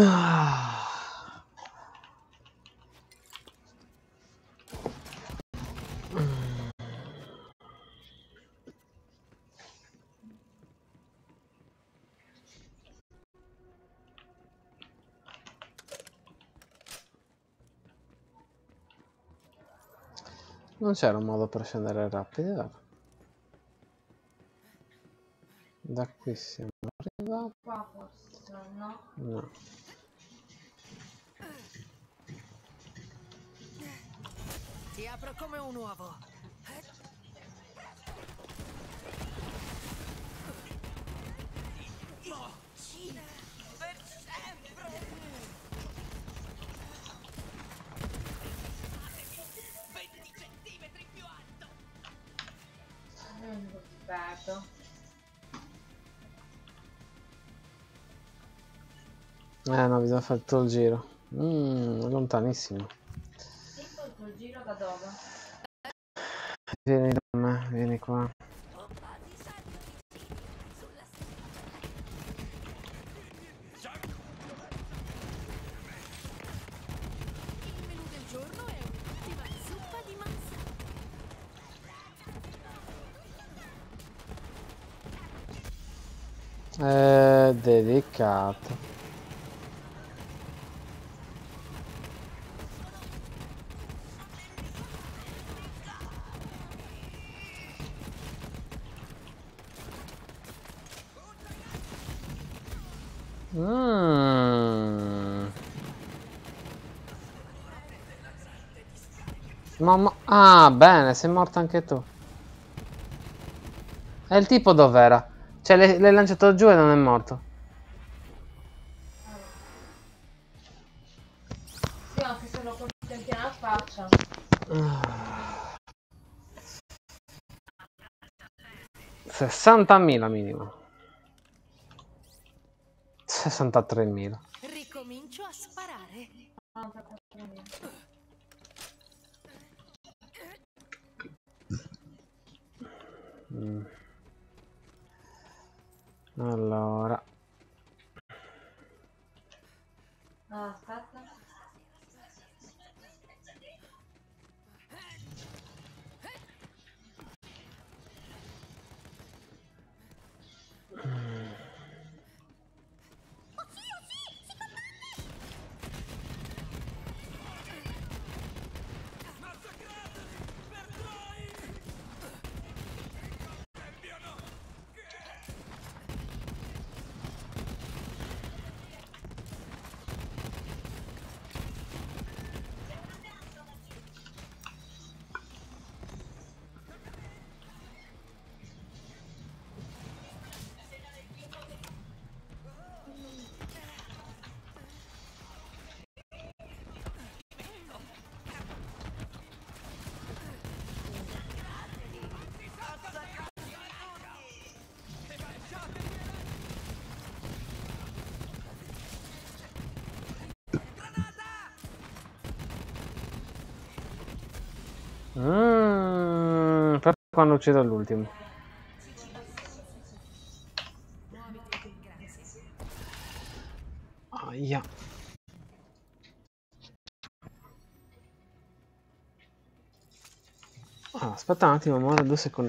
c'era un modo per scendere rapido. Da qui siamo arrivati. Forse, no? No. Ti apro come un uovo. Per sempre! 20 centimetri più alto! Roberto. Eh no, bisogna fare tutto il giro. Mm, lontanissimo. Il giro da dove? Ah, bene, sei morto anche tu. E il tipo dov'era? Cioè, l'hai lanciato giù e non è morto. Sì, anche se lo colpito in piena faccia. *sighs* Ah. 60.000 minimo. 63.000. quando uccido l'ultimo. Aia. Ah, aspetta un attimo, amore, due secondi.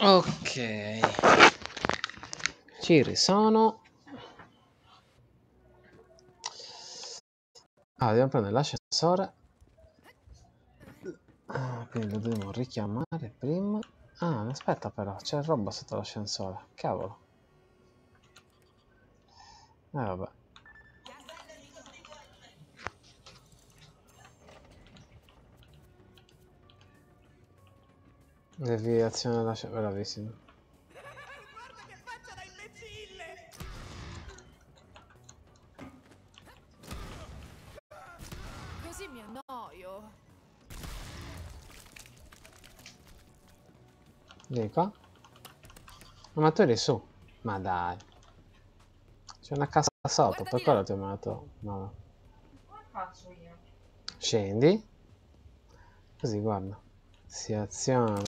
Ok. Ci risono. Ah, dobbiamo prendere l'ascensore. Ah, quindi lo dobbiamo richiamare prima. Ah, aspetta però, c'è roba sotto l'ascensore. Cavolo. Eh vabbè. Deviazione dell'ascensore, bravissimo. Così mi annoio. Vieni qua. Ma tu eri su. Ma dai. C'è una casa sotto, per quello ti ho mandato. No. Come faccio io? Scendi. Così, guarda. Si aziona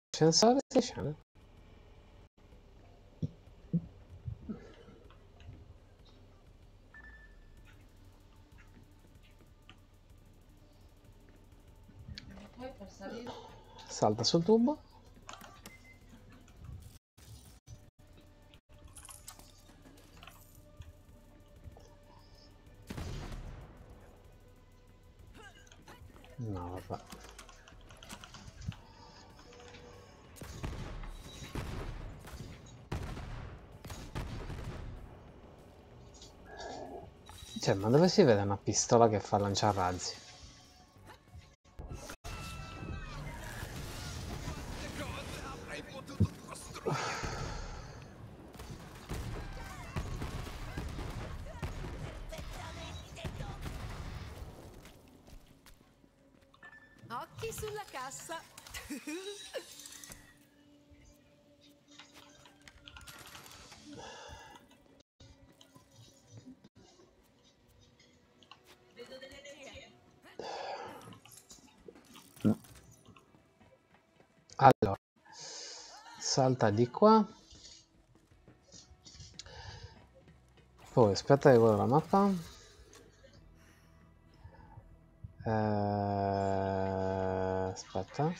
e per salire. Salta sul tubo. Dove si vede una pistola che fa lanciare razzi? 80 di qua. Poi aspetta che guardo la mappa. Eh, aspetta.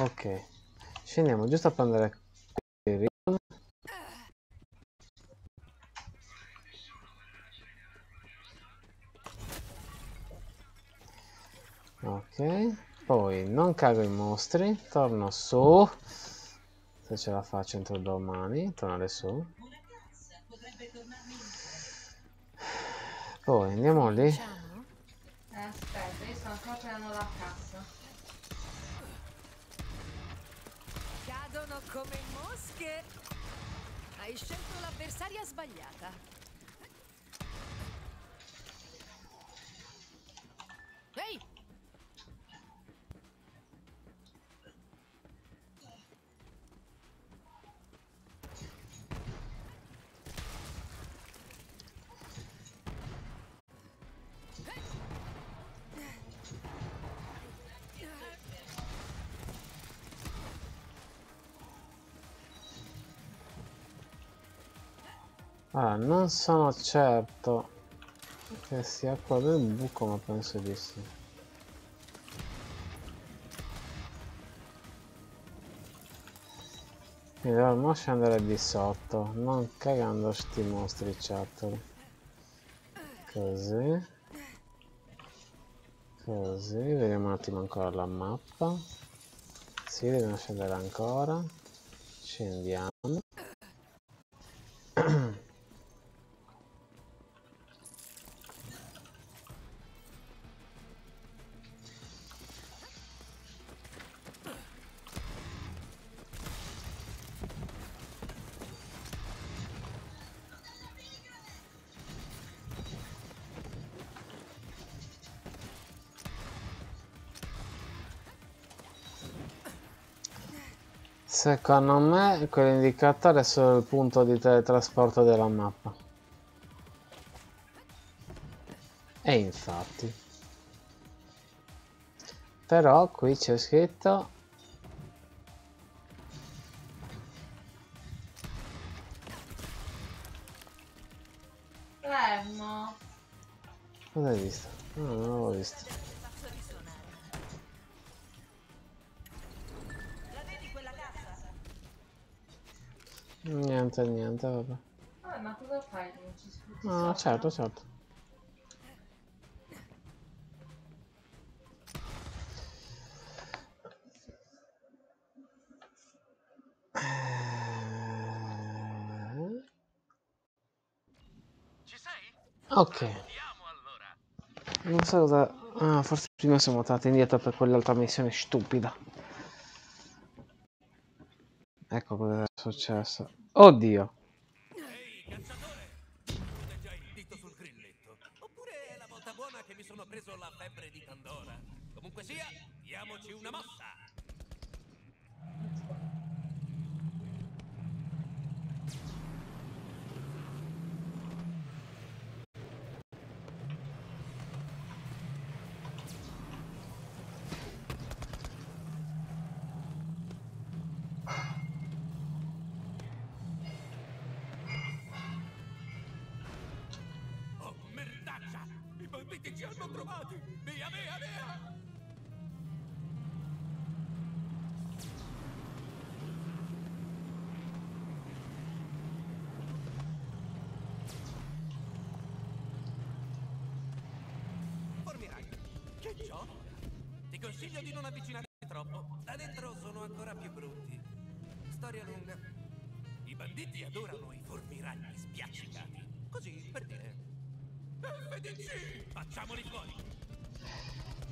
Ok. Scendiamo giusto a prendere cago i mostri. Torno su. Se ce la faccio entro domani. Tornare su. Poi andiamo lì. Eh, aspetta, io sto ancora prendendo la cassa. Cadono come mosche. Hai scelto l'avversaria sbagliata. Allora, non sono certo che sia quello il buco, ma penso di sì. Quindi dovremmo scendere di sotto, non cagando sti mostri chattel. Così. Così, vediamo un attimo ancora la mappa. Sì, dobbiamo scendere ancora. Scendiamo. Secondo me quell'indicatore è solo il punto di teletrasporto della mappa. E infatti. Però qui c'è scritto Niente, niente, vabbè. Vabbè, ma cosa fai che non ci sputi No, sopra? certo, certo. Ci sei? Ok, Andiamo allora. non so cosa... Ah, forse prima siamo tornati indietro per quell'altra missione stupida. Ecco cosa è successo. Oddio. Ehi, cacciatore! Già il dito sul grilletto? Oppure è la volta buona che mi sono preso la febbre di Pandora? Comunque sia, diamoci una mossa! Consiglio di non avvicinarti troppo. Da dentro sono ancora più brutti. Storia lunga. I banditi adorano i formiragni spiaccicati. Così, per dire. FDC! Facciamoli fuori!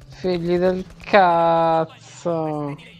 Figli del cazzo.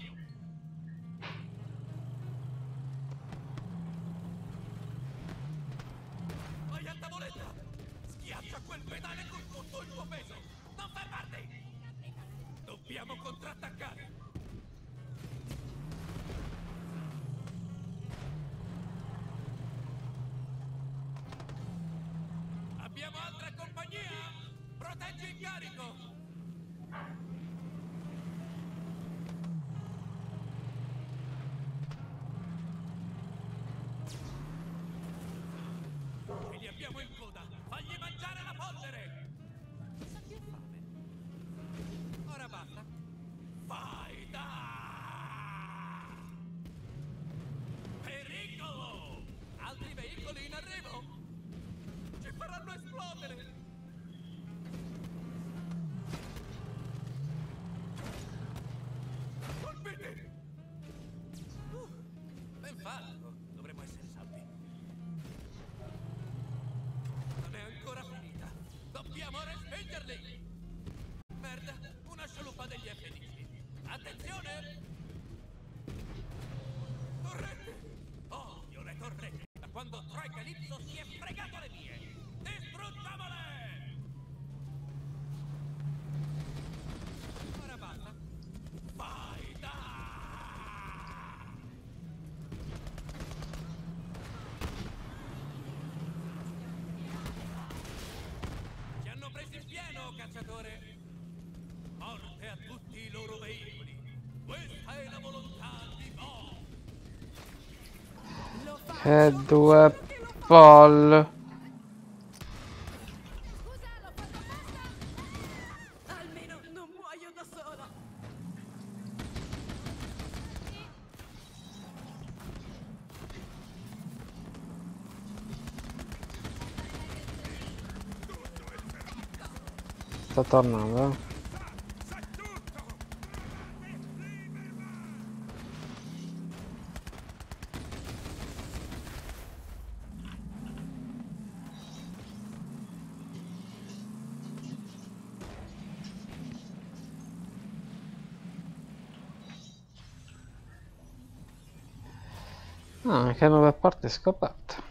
Respingerli. Merda, una scialuppa degli FDC. Attenzione! Torrette! Odio le torrette! Da quando Troy Calypso si è E due pol. Sta tornando. eh. Ah, che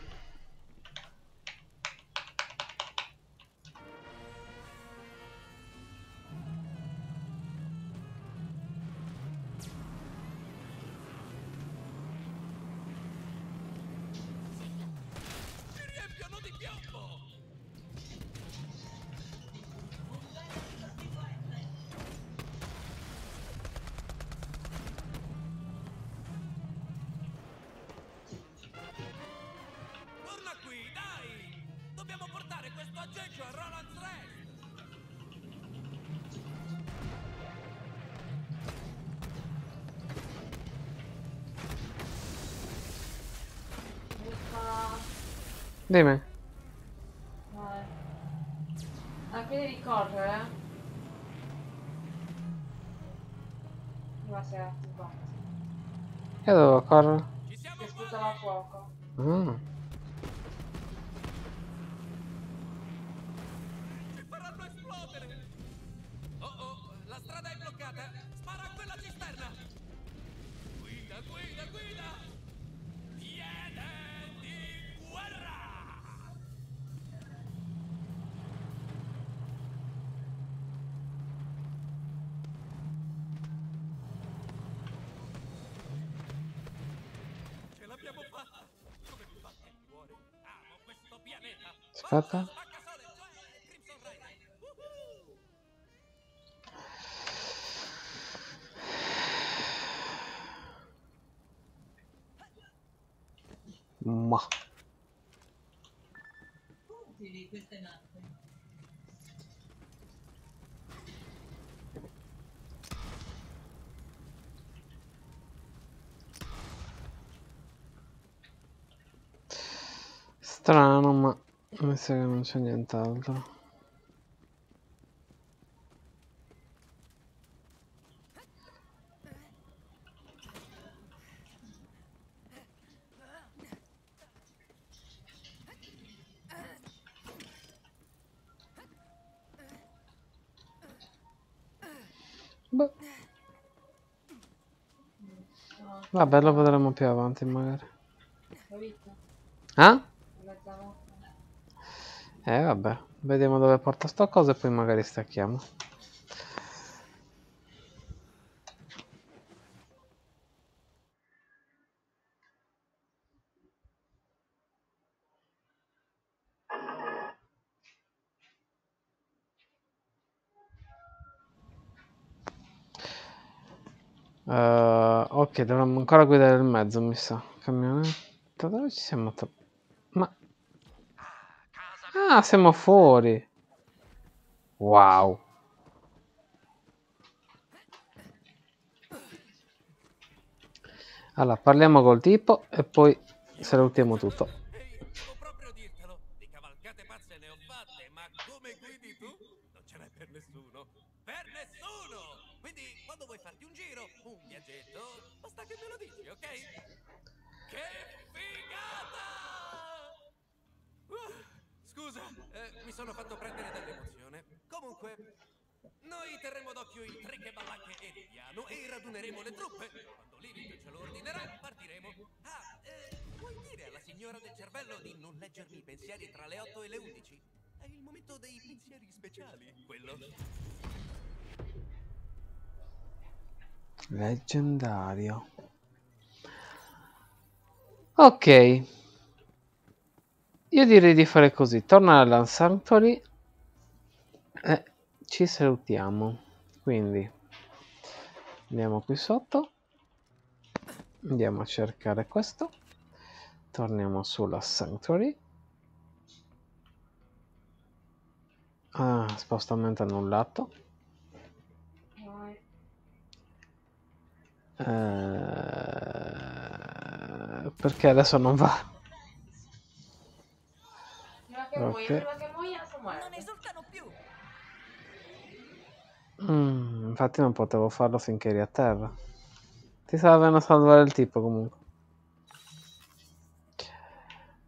Strano, ma mi sa che non c'è nient'altro. Boh. Vabbè, lo vedremo più avanti magari. Ah? Eh vabbè, vediamo dove porta sto coso e poi magari stacchiamo. Eh, ok, dovremmo ancora guidare il mezzo, mi sa. Camionetta, dove ci siamo? Ma... Ah, siamo fuori. Wow. Allora, parliamo col tipo e poi salutiamo tutto. Che figata! Scusa, eh, mi sono fatto prendere dall'emozione. Comunque, noi terremo d'occhio i tre che balacche e Liviano e raduneremo le truppe. Quando Living ce lo ordinerà, partiremo. Ah, eh, puoi dire alla signora del cervello di non leggermi i pensieri tra le 8 e le 11? È il momento dei pensieri speciali, quello. Leggendario. Ok. Io direi di fare così. Tornare alla Sanctuary e ci salutiamo. Quindi andiamo qui sotto. Andiamo a cercare questo. Torniamo sulla Sanctuary. Ah, spostamento annullato. Eh, perché adesso non va? Muoia, prima che muoia, Samuele. Non esultano più. Mm, infatti non potevo farlo finché eri a terra. Ti servono a salvare il tipo comunque.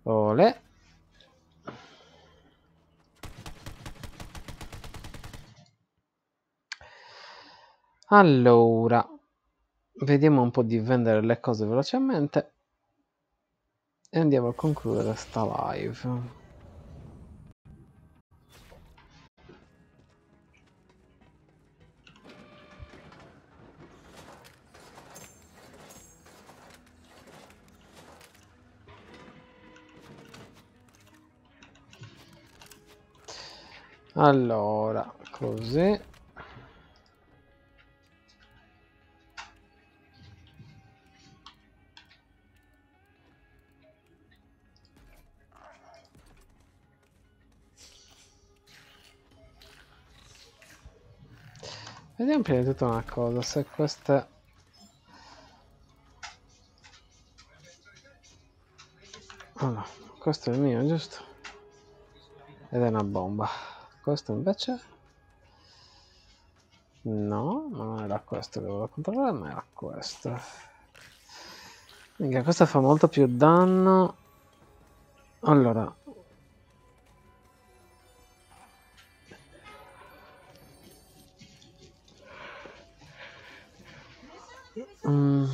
Ole. Allora, vediamo un po' di vendere le cose velocemente e andiamo a concludere sta live. Allora, così. Vediamo prima di tutto una cosa, se queste... Allora, questo è il mio, giusto? Ed è una bomba. Questo invece... No, ma non era questo che volevo controllare, ma era questo. Minchia, questo fa molto più danno. Allora... Mm.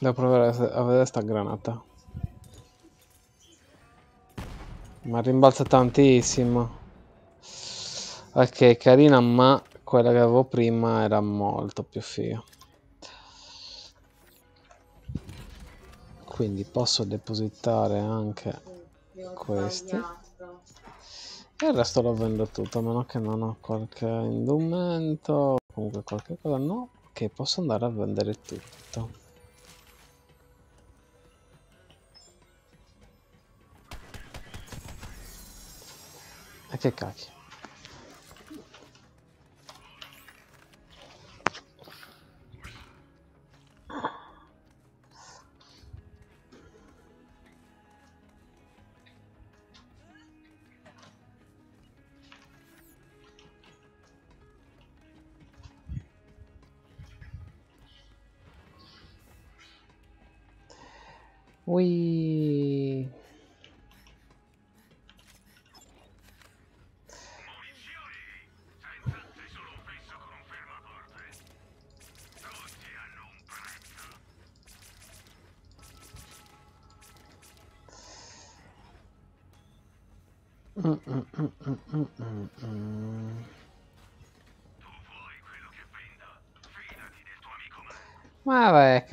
Devo provare a vedere sta granata. Ma rimbalza tantissimo. Ok, carina, ma quella che avevo prima era molto più figa. Quindi posso depositare anche questi. E il resto lo vendo tutto, a meno che non ho qualche indumento, comunque qualche cosa no. Ok, posso andare a vendere tutto. E che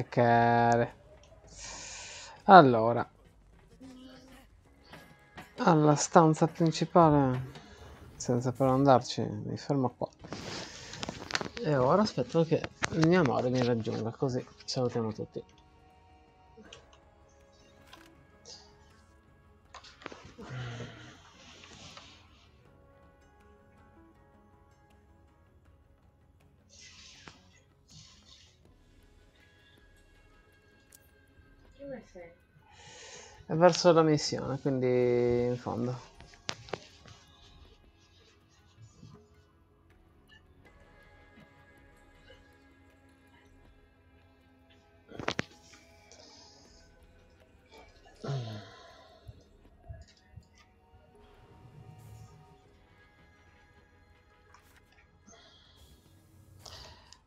cacare. Allora, alla stanza principale, senza però andarci, mi fermo qua. E ora aspetto che il mio amore mi raggiunga, così salutiamo tutti. verso la missione, quindi in fondo.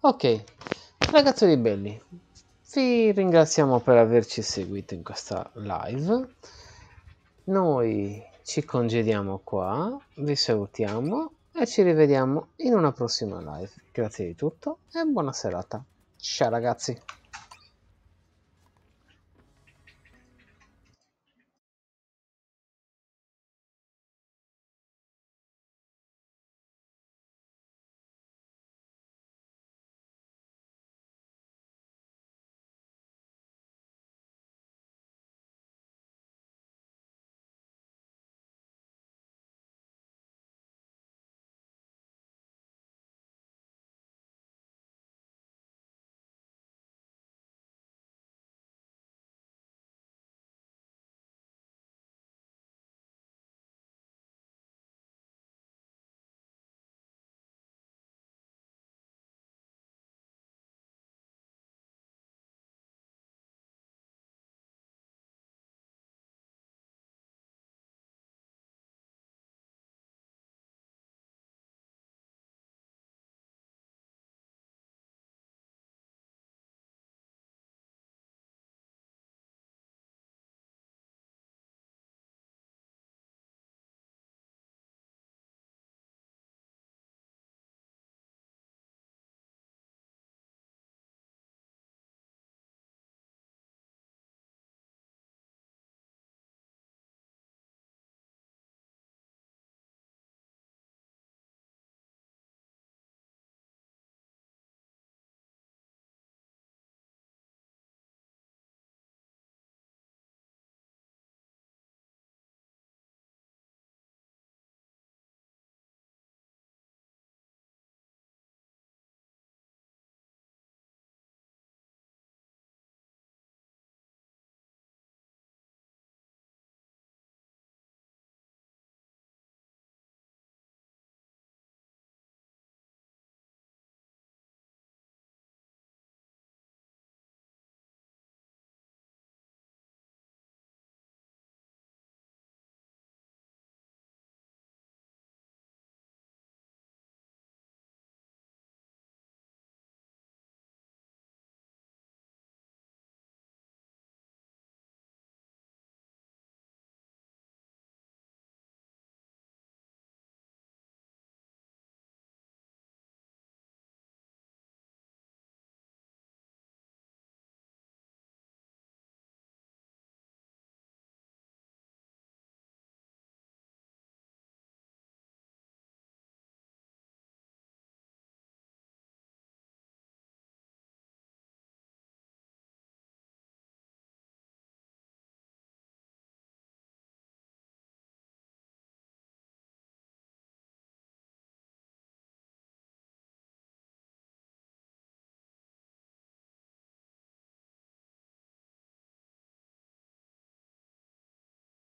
Ok, ragazzi belli, vi ringraziamo per averci seguito in questa live. Noi ci congediamo qua, vi salutiamo e ci rivediamo in una prossima live. Grazie di tutto e buona serata. Ciao ragazzi.